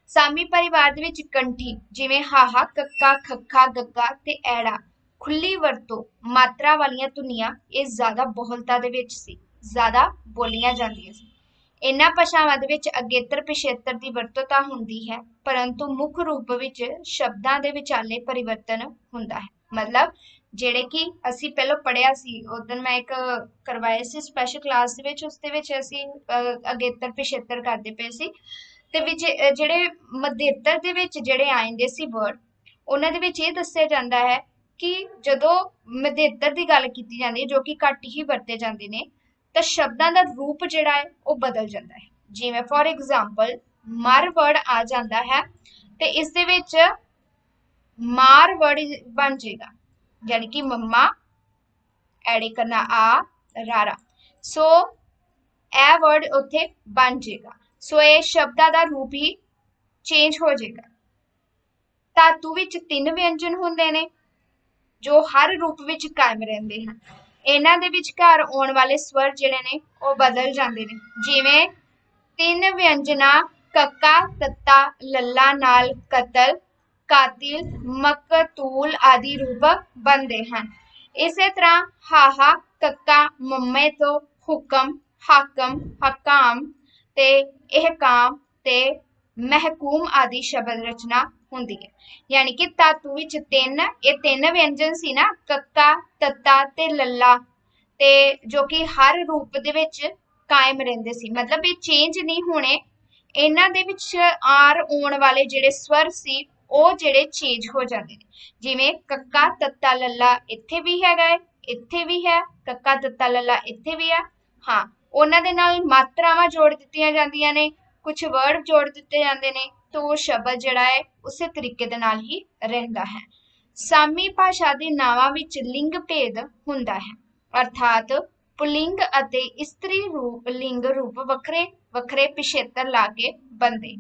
S1: ਸਾਮੀ ਪਰਿਵਾਰ ਦੇ ਵਿੱਚ ਕੰਠੀ, ਜਿਵੇਂ ਹਾਹਾ, ਕੱਕਾ, ਖੱਖਾ, ਗੱਗਾ ਤੇ ਐੜਾ। ਖੁੱਲੀ ਵਰਤੋਂ ਮਾਤਰਾ ਵਾਲੀਆਂ ਧੁਨੀਆਂ ਇਹ ਜ਼ਿਆਦਾ ਬਹੁਲਤਾ ਦੇ ਵਿੱਚ ਸੀ, ਜ਼ਿਆਦਾ ਬੋਲੀਆਂ ਜਾਂਦੀਆਂ ਸੀ। ਇਹਨਾਂ ਭਾਸ਼ਾਵਾਂ ਦੇ ਵਿੱਚ ਅਗੇਤਰ ਪਿਛੇਤਰ ਦੀ ਵਰਤੋਂ ਤਾਂ ਹੁੰਦੀ ਹੈ, ਪਰੰਤੂ ਮੁੱਖ ਰੂਪ ਵਿੱਚ ਸ਼ਬਦਾਂ ਦੇ ਵਿਚਾਲੇ ਪਰਿਵਰਤਨ ਹੁੰਦਾ ਹੈ। ਮਤਲਬ ਜਿਹੜੇ ਕਿ ਅਸੀਂ ਪਹਿਲਾਂ ਪੜਿਆ ਸੀ ਉਦੋਂ ਮੈਂ ਇੱਕ ਕਰਵਾਇਆ ਸੀ ਸਪੈਸ਼ਲ ਕਲਾਸ ਦੇ ਵਿੱਚ, ਉਸ ਦੇ ਵਿੱਚ ਅਸੀਂ ਅਗੇਤਰ ਪਿਛੇਤਰ ਕਰਦੇ ਪਏ ਸੀ। ਤੇ ਵਿੱਚ ਜਿਹੜੇ ਮਧੇਤਰ ਦੇ ਵਿੱਚ ਜਿਹੜੇ ਆਉਂਦੇ ਸੀ ਵਰਡ ਉਹਨਾਂ ਦੇ ਵਿੱਚ ਇਹ ਦੱਸਿਆ ਜਾਂਦਾ ਹੈ ਕਿ ਜਦੋਂ ਮਧੇਤਰ ਦੀ ਗੱਲ ਕੀਤੀ ਜਾਂਦੀ ਹੈ, ਜੋ ਕਿ ਘੱਟ ਹੀ ਵਰਤੇ ਜਾਂਦੇ ਨੇ, ਤਾਂ ਸ਼ਬਦਾਂ ਦਾ ਰੂਪ ਜਿਹੜਾ ਹੈ, ਉਹ ਬਦਲ ਜਾਂਦਾ ਹੈ। ਜਿਵੇਂ ਫੋਰ ਐਗਜ਼ਾਮਪਲ ਮਰ ਵਰਡ ਆ ਜਾਂਦਾ ਹੈ ਤੇ ਇਸ ਦੇ ਵਿੱਚ ਮਾਰ ਵਰਡ ਬਣ ਜਾਏਗਾ। ਯਾਨੀ ਕਿ ਮੰਮਾ ਐਡ ਕਰਨਾ ਆ, ਰਾਰਾ। ਸੋ ਇਹ ਵਰਡ ਉੱਥੇ ਬਣ ਜਾਏਗਾ। ਸੋ ਇਹ ਸ਼ਬਦਾਂ ਦਾ ਰੂਪ ਹੀ ਚੇਂਜ ਹੋ ਜਾਏਗਾ। ਧਾਤੂ ਵਿੱਚ ਤਿੰਨ ਵਿਅੰਜਨ ਹੁੰਦੇ ਨੇ। ਜੋ ਹਰ ਰੂਪ ਵਿੱਚ ਕਾਇਮ ਰਹਿੰਦੇ ਹਨ। ਇਹਨਾਂ ਦੇ ਵਿਚਕਾਰ ਆਉਣ ਵਾਲੇ ਸਵਰ ਜਿਹੜੇ ਨੇ, ਉਹ ਬਦਲ ਜਾਂਦੇ ਨੇ। ਜਿਵੇਂ, ਤਿੰਨ ਵਿਅੰਜਨਾ, ਕੱਕਾ, ਤੱਤਾ, ਲੱਲਾ ਨਾਲ ਕਤਲ, ਕਾਤਿਲ ਮਕਤੂਲ ਆਦਿ ਰੂਪ ਬਣਦੇ ਹਨ। ਇਸੇ ਤਰ੍ਹਾਂ ਹਾਹਾ, ਕੱਕਾ, ਮੰਮੇ ਤੋਂ ਹੁਕਮ, ਹਾਕਮ, ਹਕਾਮ ਤੇ ਇਹਕਾਮ ਤੇ ਮਹਿਕੂਮ ਆਦਿ ਸ਼ਬਦ ਰਚਨਾ ਹੁੰਦੀ ਹੈ। ਯਾਨੀ ਕਿ ਧਾਤੂ ਵਿੱਚ ਤਿੰਨ, ਇਹ ਤਿੰਨ ਵਿਅੰਜਨ ਸੀ ਨਾ, ਕੱਕਾ, ਤੱਤਾ ਤੇ ਲੱਲਾ। ਤੇ ਜੋ ਕਿ ਹਰ ਰੂਪ ਦੇ ਵਿੱਚ ਕਾਇਮ ਰਹਿੰਦੇ ਸੀ। ਮਤਲਬ ਇਹ ਚੇਂਜ ਨਹੀਂ ਹੋਣੇ। ਇਹਨਾਂ ਦੇ ਵਿੱਚ ਆਰ ਆਉਣ ਵਾਲੇ ਜਿਹੜੇ ਸਵਰ ਸੀ, ਉਹ ਜਿਹੜੇ ਚੇਂਜ ਹੋ ਜਾਂਦੇ ਨੇ। ਜਿਵੇਂ ਕੱਕਾ, ਤੱਤਾ, ਲੱਲਾ ਇੱਥੇ ਵੀ ਹੈਗਾ ਹੈ, ਇੱਥੇ ਵੀ ਹੈ। ਕੱਕਾ, ਤੱਤਾ, ਲੱਲਾ ਇੱਥੇ ਵੀ ਹੈ ਹਾਂ, ਉਹਨਾਂ ਦੇ ਨਾਲ ਮਾਤਰਾਵਾਂ ਜੋੜ ਦਿੱਤੀਆਂ ਜਾਂਦੀਆਂ ਨੇ ਕੁਝ ਵਰਡ ਜੋੜ ਦਿੱਤੇ ਜਾਂਦੇ ਨੇ। ਤੋਂ ਉਹ ਸ਼ਬਦ ਜਿਹੜਾ ਹੈ, ਉਸੇ ਤਰੀਕੇ ਦੇ ਨਾਲ ਹੀ ਰਹਿੰਦਾ ਹੈ। ਸਾਮੀ ਭਾਸ਼ਾ ਦੇ ਨਾਵਾਂ ਵਿੱਚ ਲਿੰਗ ਭੇਦ ਹੁੰਦਾ ਹੈ। ਅਰਥਾਤ ਪੁਲਿੰਗ ਅਤੇ ਇਸਤਰੀ ਰੂਪ ਲਿੰਗ ਰੂਪ ਵੱਖਰੇ ਵੱਖਰੇ ਪਿਛੇਤਰ ਲਾ ਕੇ ਬੰਦੇ।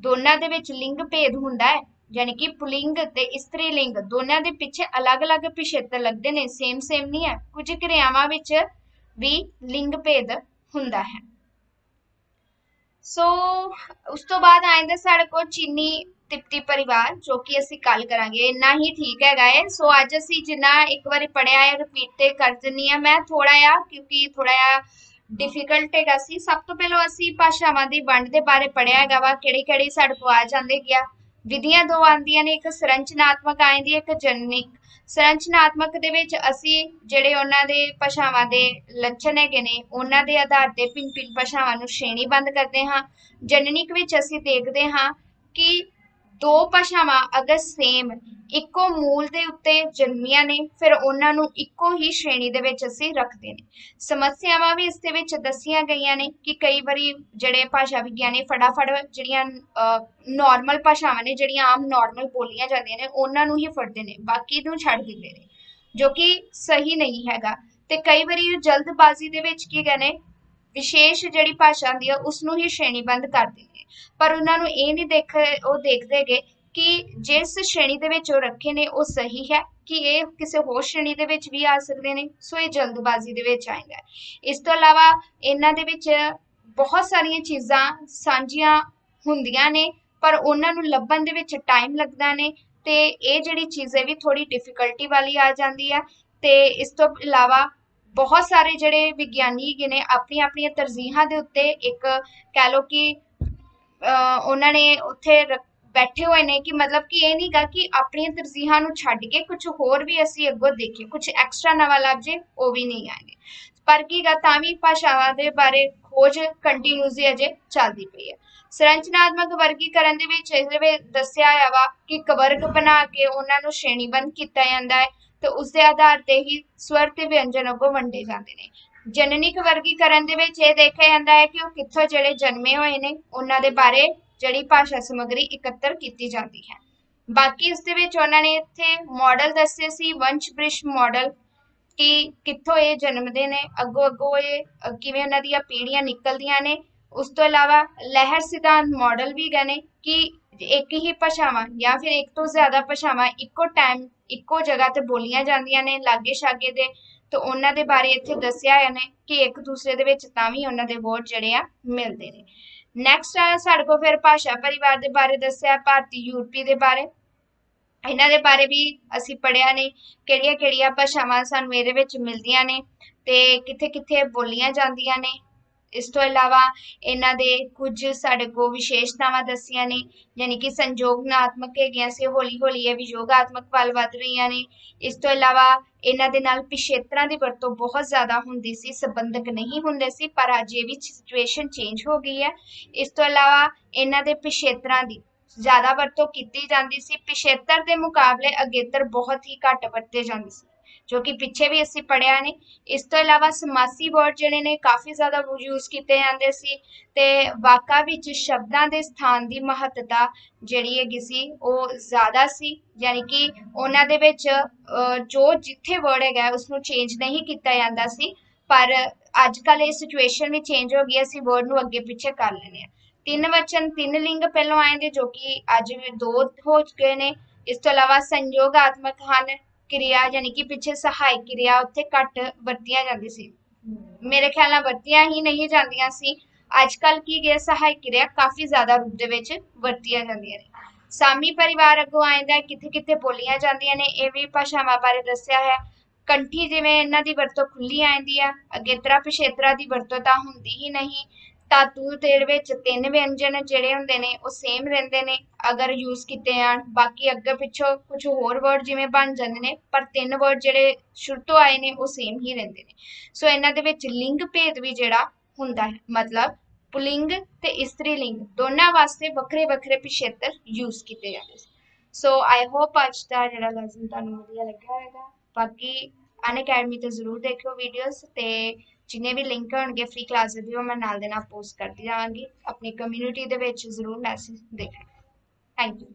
S1: ਦੋਨਾਂ ਦੇ ਵਿੱਚ ਲਿੰਗ ਭੇਦ ਹੁੰਦਾ ਹੈ, ਯਾਨੀ ਕਿ ਪੁਲਿੰਗ ਤੇ ਇਸਤਰੀ ਲਿੰਗ ਦੋਨਾਂ ਦੇ ਪਿੱਛੇ ਅਲੱਗ-ਅਲੱਗ ਪਿਛੇਤਰ ਲੱਗਦੇ ਨੇ ਸੇਮ ਸੇਮ ਨਹੀਂ ਹੈ। ਕੁਝ ਕਿਰਿਆਵਾਂ ਵਿੱਚ ਵੀ ਲਿੰਗ ਭੇਦ ਹੁੰਦਾ ਹੈ। ਸੋ ਉਸ ਤੋਂ ਬਾਅਦ ਆਇੰਦਾ ਸਾਡੇ ਕੋਲ ਚੀਨੀ ਤਿਪਤੀ ਪਰਿਵਾਰ, ਜੋ ਕਿ ਅਸੀਂ ਕੱਲ ਕਰਾਂਗੇ। ਇੰਨਾ ਹੀ ਠੀਕ ਹੈਗਾ ਹੈ ਸੋ ਅੱਜ ਅਸੀਂ ਜਿੰਨਾ ਇੱਕ ਵਾਰੀ ਪੜਿਆ ਹੈ ਰਿਪੀਟ ਤੇ ਕਰ ਦਿੰਨੀ ਆ ਮੈਂ ਥੋੜਾ ਆ ਕਿਉਂਕਿ ਥੋੜਾ ਆ ਡਿਫਿਕਲਟ ਹੈਗਾ ਸੀ। ਸਭ ਤੋਂ ਪਹਿਲਾਂ ਅਸੀਂ ਭਾਸ਼ਾਵਾਂ ਦੀ ਵੰਡ ਦੇ ਬਾਰੇ ਪੜਿਆ ਹੈਗਾ ਵਾ। ਕਿਹੜੀ ਕਿਹੜੀ ਸਾਡੇ ਕੋਲ ਆ ਜਾਂਦੇ ਗਿਆ। ਵਿਧੀਆਂ ਦੋ ਆਂਦੀਆਂ ਨੇ। ਇੱਕ ਸੰਰਚਨਾਤਮਕ ਆਂਦੀ ਇੱਕ ਜਨਨਿਕ ਸੰਰਚਨਾਤਮਕ ਦੇ ਵਿੱਚ ਅਸੀਂ ਜਿਹੜੇ ਉਹਨਾਂ ਦੇ ਭਾਸ਼ਾਵਾਂ ਦੇ ਲੱਛਣ ਹੈਗੇ ਨੇ, ਉਹਨਾਂ ਦੇ ਆਧਾਰ ਤੇ ਭਿੰਨ ਭਿੰਨ ਭਾਸ਼ਾਵਾਂ ਨੂੰ ਸ਼੍ਰੇਣੀਬੰਦ ਕਰਦੇ ਹਾਂ। ਜਨਨਿਕ ਵਿੱਚ ਅਸੀਂ ਦੇਖਦੇ ਹਾਂ ਕਿ ਦੋ ਭਾਸ਼ਾਵਾਂ ਅਗਰ ਸੇਮ ਇੱਕੋ ਮੂਲ ਦੇ ਉੱਤੇ ਜਨਮੀਆਂ ਨੇ, ਫਿਰ ਉਹਨਾਂ ਨੂੰ ਇੱਕੋ ਹੀ ਸ਼੍ਰੇਣੀ ਦੇ ਵਿੱਚ ਅਸੀਂ ਰੱਖਦੇ ਨੇ। ਸਮੱਸਿਆਵਾਂ ਵੀ ਇਸ ਦੇ ਵਿੱਚ ਦੱਸੀਆਂ ਗਈਆਂ ਨੇ ਕਿ ਕਈ ਵਾਰੀ ਜਿਹੜੇ ਭਾਸ਼ਾ ਵਿਗਿਆਨੀ ਫਟਾਫਟ ਜਿਹੜੀਆਂ ਨਾਰਮਲ ਭਾਸ਼ਾਵਾਂ ਨੇ, ਜਿਹੜੀਆਂ ਆਮ ਨਾਰਮਲ ਬੋਲੀਆਂ ਜਾਂਦੀਆਂ ਨੇ, ਉਹਨਾਂ ਨੂੰ ਹੀ ਫੜਦੇ ਨੇ, ਬਾਕੀ ਨੂੰ ਛੱਡ ਦਿੰਦੇ ਨੇ, ਜੋ ਕਿ ਸਹੀ ਨਹੀਂ ਹੈਗਾ। ਤੇ ਕਈ ਵਾਰੀ ਜਲਦਬਾਜ਼ੀ ਦੇ ਵਿੱਚ ਕੀ ਕਹਿੰਦੇ ਵਿਸ਼ੇਸ਼ ਜਿਹੜੀ ਭਾਸ਼ਾ ਹੁੰਦੀ ਆ ਉਸ ਨੂੰ ਹੀ ਸ਼੍ਰੇਣੀਬੰਦ ਕਰਦੇ ਨੇ। ਪਰ ਉਹਨਾਂ ਨੂੰ ਇਹ ਨਹੀਂ ਦੇਖ, ਉਹ ਦੇਖਦੇਗੇ ਕਿ ਜਿਸ ਸ਼੍ਰੇਣੀ ਦੇ ਵਿੱਚ ਉਹ ਰੱਖੇ ਨੇ, ਉਹ ਸਹੀ ਹੈ ਕਿ ਇਹ ਕਿਸੇ ਹੋਰ ਸ਼੍ਰੇਣੀ ਦੇ ਵਿੱਚ ਵੀ ਆ ਸਕਦੇ ਨੇ, ਸੋ ਇਹ ਜਲਦਬਾਜ਼ੀ ਦੇ ਵਿੱਚ ਆਏਗਾ। ਇਸ ਤੋਂ ਇਲਾਵਾ ਇਹਨਾਂ ਦੇ ਵਿੱਚ ਬਹੁਤ ਸਾਰੀਆਂ ਚੀਜ਼ਾਂ ਸਾਂਝੀਆਂ ਹੁੰਦੀਆਂ ਨੇ, ਪਰ ਉਹਨਾਂ ਨੂੰ ਲੱਭਣ ਦੇ ਵਿੱਚ ਟਾਈਮ ਲੱਗਦਾ ਨੇ ਤੇ ਇਹ ਜਿਹੜੀ ਚੀਜ਼ ਹੈ ਵੀ ਥੋੜੀ ਡਿਫਿਕਲਟੀ ਵਾਲੀ ਆ ਜਾਂਦੀ ਹੈ ਤੇ ਇਸ ਤੋਂ ਇਲਾਵਾ ਬਹੁਤ ਸਾਰੇ ਜਿਹੜੇ ਵਿਗਿਆਨੀ ਹੈਗੇ ਨੇ ਆਪਣੀਆਂ ਆਪਣੀਆਂ ਤਰਜੀਹਾਂ ਦੇ ਉੱਤੇ ਇੱਕ ਕਹਿ ਲੋ ਕਿ ਉਹਨਾਂ ਨੇ ਉੱਥੇ ਬੈਠੇ ਹੋਏ ਨੇ ਕਿ ਮਤਲਬ ਕਿ ਇਹ ਨਹੀਂਗਾ ਕਿ ਆਪਣੀਆਂ ਤਰਜੀਹਾਂ ਨੂੰ ਛੱਡ ਕੇ ਕੁਝ ਹੋਰ ਵੀ ਅਸੀਂ ਅੱਗੋਂ ਦੇਖੀਏ ਕੁਝ ਐਕਸਟਰਾ ਨਵਾਂ ਲੱਭ ਜੇ, ਉਹ ਵੀ ਨਹੀਂ ਆਏਗੇ। ਪਰ ਕੀਗਾ ਤਾਂ ਵੀ ਭਾਸ਼ਾਵਾਂ ਦੇ ਬਾਰੇ ਖੋਜ ਕੰਟੀਨਿਊਸਲੀ ਅਜੇ ਚੱਲਦੀ ਪਈ ਹੈ। ਸੰਰਚਨਾਤਮਕ ਵਰਗੀਕਰਨ ਦੇ ਵਿੱਚ ਇਹਦੇ ਵਿੱਚ ਦੱਸਿਆ ਹੋਇਆ ਵਾ ਕਿ ਕਵਰਗ ਬਣਾ ਕੇ ਉਹਨਾਂ ਨੂੰ ਸ਼੍ਰੇਣੀਬੰਦ ਕੀਤਾ ਜਾਂਦਾ ਹੈ ਤੇ ਉਸ ਦੇ ਆਧਾਰ ਤੇ ਹੀ ਸਵਰ ਤੇ ਵਿਅੰਜਨ ਅੱਗੋਂ ਵੰਡੇ ਜਾਂਦੇ ਨੇ। ਜਨਨਿਕ ਵਰਗੀਕਰਨ ਦੇ ਵਿੱਚ ਇਹ ਦੇਖਿਆ ਜਾਂਦਾ ਹੈ ਕਿ ਉਹ ਕਿੱਥੋਂ ਜਿਹੜੇ ਜਨਮੇ ਹੋਏ ਨੇ, ਉਹਨਾਂ ਦੇ ਬਾਰੇ ਜਿਹੜੀ ਭਾਸ਼ਾ ਸਮਗਰੀ ਇਕੱਤਰ ਕੀਤੀ ਜਾਂਦੀ ਹੈ। ਬਾਕੀ ਉਸ ਦੇ ਵਿੱਚ ਉਹਨਾਂ ਨੇ ਇੱਥੇ ਮਾਡਲ ਦੱਸੇ ਸੀ, ਵੰਸ਼ ਬ੍ਰਿਸ਼ ਮਾਡਲ ਕਿ ਕਿੱਥੋਂ ਇਹ ਜਨਮਦੇ ਨੇ, ਅੱਗੋਂ ਅੱਗੋਂ ਇਹ ਕਿਵੇਂ ਉਹਨਾਂ ਦੀਆਂ ਪੀੜ੍ਹੀਆਂ ਨਿਕਲਦੀਆਂ ਨੇ। ਉਸ ਤੋਂ ਇਲਾਵਾ ਲਹਿਰ ਸਿਧਾਂਤ ਮਾਡਲ ਵੀ ਗਏ ਨੇ ਕਿ ਇੱਕ ਹੀ ਭਾਸ਼ਾਵਾਂ ਜਾਂ ਫਿਰ ਇੱਕ ਤੋਂ ਜ਼ਿਆਦਾ ਭਾਸ਼ਾਵਾਂ ਇੱਕੋ ਟਾਈਮ ਇੱਕੋ ਜਗ੍ਹਾ ਤੇ ਬੋਲੀਆਂ ਜਾਂਦੀਆਂ ਨੇ ਲਾਗੇ ਛਾਗੇ ਦੇ ਤੇ ਉਹਨਾਂ ਦੇ ਬਾਰੇ ਇੱਥੇ ਦੱਸਿਆ ਹੋਇਆ ਨੇ ਕਿ ਇੱਕ ਦੂਸਰੇ ਦੇ ਵਿੱਚ ਤਾਂ ਵੀ ਉਹਨਾਂ ਦੇ ਵੋਟ ਜਿਹੜੇ ਆ ਮਿਲਦੇ ਨੇ। ਨੈਕਸਟ ਆ ਸਾਡੇ ਕੋਲ ਫਿਰ ਭਾਸ਼ਾ ਪਰਿਵਾਰ ਦੇ ਬਾਰੇ ਦੱਸਿਆ, ਭਾਰਤੀ ਯੂਰਪੀ ਦੇ ਬਾਰੇ। ਇਹਨਾਂ ਦੇ ਬਾਰੇ ਵੀ ਅਸੀਂ ਪੜਿਆ ਨੇ ਕਿਹੜੀਆਂ ਕਿਹੜੀਆਂ ਭਾਸ਼ਾਵਾਂ ਸਾਨੂੰ ਇਹਦੇ ਵਿੱਚ ਮਿਲਦੀਆਂ ਨੇ ਤੇ ਕਿੱਥੇ ਕਿੱਥੇ ਬੋਲੀਆਂ ਜਾਂਦੀਆਂ ਨੇ। ਇਸ ਤੋਂ ਇਲਾਵਾ ਇਹਨਾਂ ਦੇ ਕੁਝ ਸਾਡੇ ਕੋਲ ਵਿਸ਼ੇਸ਼ਤਾਵਾਂ ਦੱਸੀਆਂ ਨੇ, ਯਾਨੀ ਕਿ ਸੰਯੋਗਨਾਤਮਕ ਹੈਗੀਆਂ ਸੀ ਹੌਲੀ ਹੌਲੀ ਇਹ ਵਿਯੋਗਾਤਮਕ ਵੱਲ ਵੱਧ ਰਹੀਆਂ ਨੇ। ਇਸ ਤੋਂ ਇਲਾਵਾ ਇਹਨਾਂ ਦੇ ਨਾਲ ਪਿਛੇਤਰਾਂ ਦੀ ਵਰਤੋਂ ਬਹੁਤ ਜ਼ਿਆਦਾ ਹੁੰਦੀ ਸੀ, ਸੰਬੰਧਕ ਨਹੀਂ ਹੁੰਦੇ ਸੀ, ਪਰ ਅੱਜ ਇਹ ਵੀ ਸਿਚੁਏਸ਼ਨ ਚੇਂਜ ਹੋ ਗਈ ਹੈ। ਇਸ ਤੋਂ ਇਲਾਵਾ ਇਹਨਾਂ ਦੇ ਪਿਛੇਤਰਾਂ ਦੀ ਜ਼ਿਆਦਾ ਵਰਤੋਂ ਕੀਤੀ ਜਾਂਦੀ ਸੀ। ਪਿਛੇਤਰ ਦੇ ਮੁਕਾਬਲੇ ਅਗੇਤਰ ਬਹੁਤ ਹੀ ਘੱਟ ਵਰਤੇ ਜਾਂਦੇ ਸੀ। ਜੋ ਕਿ ਪਿੱਛੇ ਵੀ ਅਸੀਂ ਪੜਿਆ ਨੇ। ਇਸ ਤੋਂ ਇਲਾਵਾ ਸਮਾਸੀ ਵਰਡ ਜਿਹੜੇ ਨੇ, ਕਾਫੀ ਜ਼ਿਆਦਾ ਯੂਜ਼ ਕੀਤੇ ਜਾਂਦੇ ਸੀ ਤੇ ਵਾਕਾਂ ਵਿੱਚ ਸ਼ਬਦਾਂ ਦੇ ਸਥਾਨ ਦੀ ਮਹੱਤਤਾ ਜਿਹੜੀ ਹੈਗੀ ਸੀ, ਉਹ ਜ਼ਿਆਦਾ ਸੀ। ਯਾਨੀ ਕਿ ਉਹਨਾਂ ਦੇ ਵਿੱਚ ਜੋ ਜਿੱਥੇ ਵਰਡ ਹੈਗਾ ਉਸ ਨੂੰ ਚੇਂਜ ਨਹੀਂ ਕੀਤਾ ਜਾਂਦਾ ਸੀ। ਪਰ ਅੱਜ ਕੱਲ ਇਹ ਸਿਚੁਏਸ਼ਨ ਵੀ ਚੇਂਜ ਹੋ ਗਈ ਅਸੀਂ ਵਰਡ ਨੂੰ ਅੱਗੇ ਪਿੱਛੇ ਕਰ ਲੈਨੇ ਆ ਤਿੰਨ ਵਚਨ, ਤਿੰਨ ਲਿੰਗ ਪਹਿਲਾਂ ਆਏ ਨੇ, ਜੋ ਕਿ ਅੱਜ ਵੀ ਦੋ ਹੋ ਚੁੱਕੇ ਨੇ। ਇਸ ਤੋਂ ਇਲਾਵਾ ਸੰਯੋਗਾਤਮਕ ਹਨ। ਕਿਰਿਆ ਯਾਨੀ ਕਿ ਪਿੱਛੇ ਸਹਾਇਕ ਕਿਰਿਆ ਉੱਥੇ ਘੱਟ ਵਰਤੀਆਂ ਜਾਂਦੀ ਸੀ। ਮੇਰੇ ਖਿਆਲ ਨਾਲ ਵਰਤੀਆਂ ਹੀ ਨਹੀਂ ਜਾਂਦੀਆਂ ਸੀ। ਅੱਜ ਕੱਲ ਕੀ ਗਏ ਸਹਾਇਕ ਕਿਰਿਆ ਕਾਫੀ ਜ਼ਿਆਦਾ ਰੂਪ ਦੇ ਵਿੱਚ ਵਰਤੀਆਂ ਜਾਂਦੀਆਂ ਨੇ। ਸਾਮੀ ਪਰਿਵਾਰ ਅੱਗੋਂ ਆਇੰਦਾ ਕਿੱਥੇ ਕਿੱਥੇ ਬੋਲੀਆਂ ਜਾਂਦੀਆਂ ਨੇ, ਇਹ ਵੀ ਭਾਸ਼ਾਵਾਂ ਬਾਰੇ ਦੱਸਿਆ ਹੈ ਕੰਠੀ ਜਿਵੇਂ ਇਹਨਾਂ ਦੀ ਵਰਤੋਂ ਖੁੱਲੀ ਆਂਦੀ ਆ ਅਗੇਤਰਾ ਪਿਛੇਤਰਾ ਦੀ ਵਰਤੋਂ ਤਾਂ ਹੁੰਦੀ ਹੀ ਨਹੀਂ। ਧਾਤੂ ਦੇ ਵਿੱਚ ਤਿੰਨ ਵਿਅੰਜਨ ਜਿਹੜੇ ਹੁੰਦੇ ਨੇ, ਉਹ ਸੇਮ ਰਹਿੰਦੇ ਨੇ, ਅਗਰ ਯੂਜ਼ ਕੀਤੇ ਜਾਣ। ਬਾਕੀ ਅੱਗੇ ਪਿੱਛੋਂ ਕੁਝ ਹੋਰ ਵਰਡ ਜਿਵੇਂ ਬਣ ਜਾਂਦੇ ਨੇ, ਪਰ ਤਿੰਨ ਵਰਡ ਜਿਹੜੇ ਸ਼ੁਰੂ ਤੋਂ ਆਏ ਨੇ, ਉਹ ਸੇਮ ਹੀ ਰਹਿੰਦੇ ਨੇ। ਸੋ ਇਹਨਾਂ ਦੇ ਵਿੱਚ ਲਿੰਗ ਭੇਦ ਵੀ ਜਿਹੜਾ ਹੁੰਦਾ ਹੈ, ਮਤਲਬ ਪੁਲਿੰਗ ਤੇ ਇਸਤਰੀ ਲਿੰਗ, ਦੋਨਾਂ ਵਾਸਤੇ ਵੱਖਰੇ ਵੱਖਰੇ ਪਿਛੇਤਰ ਯੂਜ਼ ਕੀਤੇ ਜਾਂਦੇ ਸੀ। ਸੋ ਆਈ ਹੋਪ ਅੱਜ ਦਾ ਜਿਹੜਾ ਲੈਸਨ ਤੁਹਾਨੂੰ ਵਧੀਆ ਲੱਗਿਆ ਹੋਵੇਗਾ। ਬਾਕੀ ਅਨ ਅਕੈਡਮੀ ਤੇ ਜ਼ਰੂਰ ਦੇਖਿਓ ਵੀਡੀਓਜ਼ ਤੇ ਜਿੰਨੇ ਵੀ ਲਿੰਕ ਹੋਣਗੇ ਫ੍ਰੀ ਕਲਾਸ ਦੇ, ਉਹ ਮੈਂ ਨਾਲ ਦੇ ਨਾਲ ਪੋਸਟ ਕਰਦੀ ਜਾਵਾਂਗੀ ਆਪਣੀ ਕਮਿਊਨਿਟੀ ਦੇ ਵਿੱਚ ਜ਼ਰੂਰ ਮੈਸੇਜ ਦੇਖਣਾ। Thank you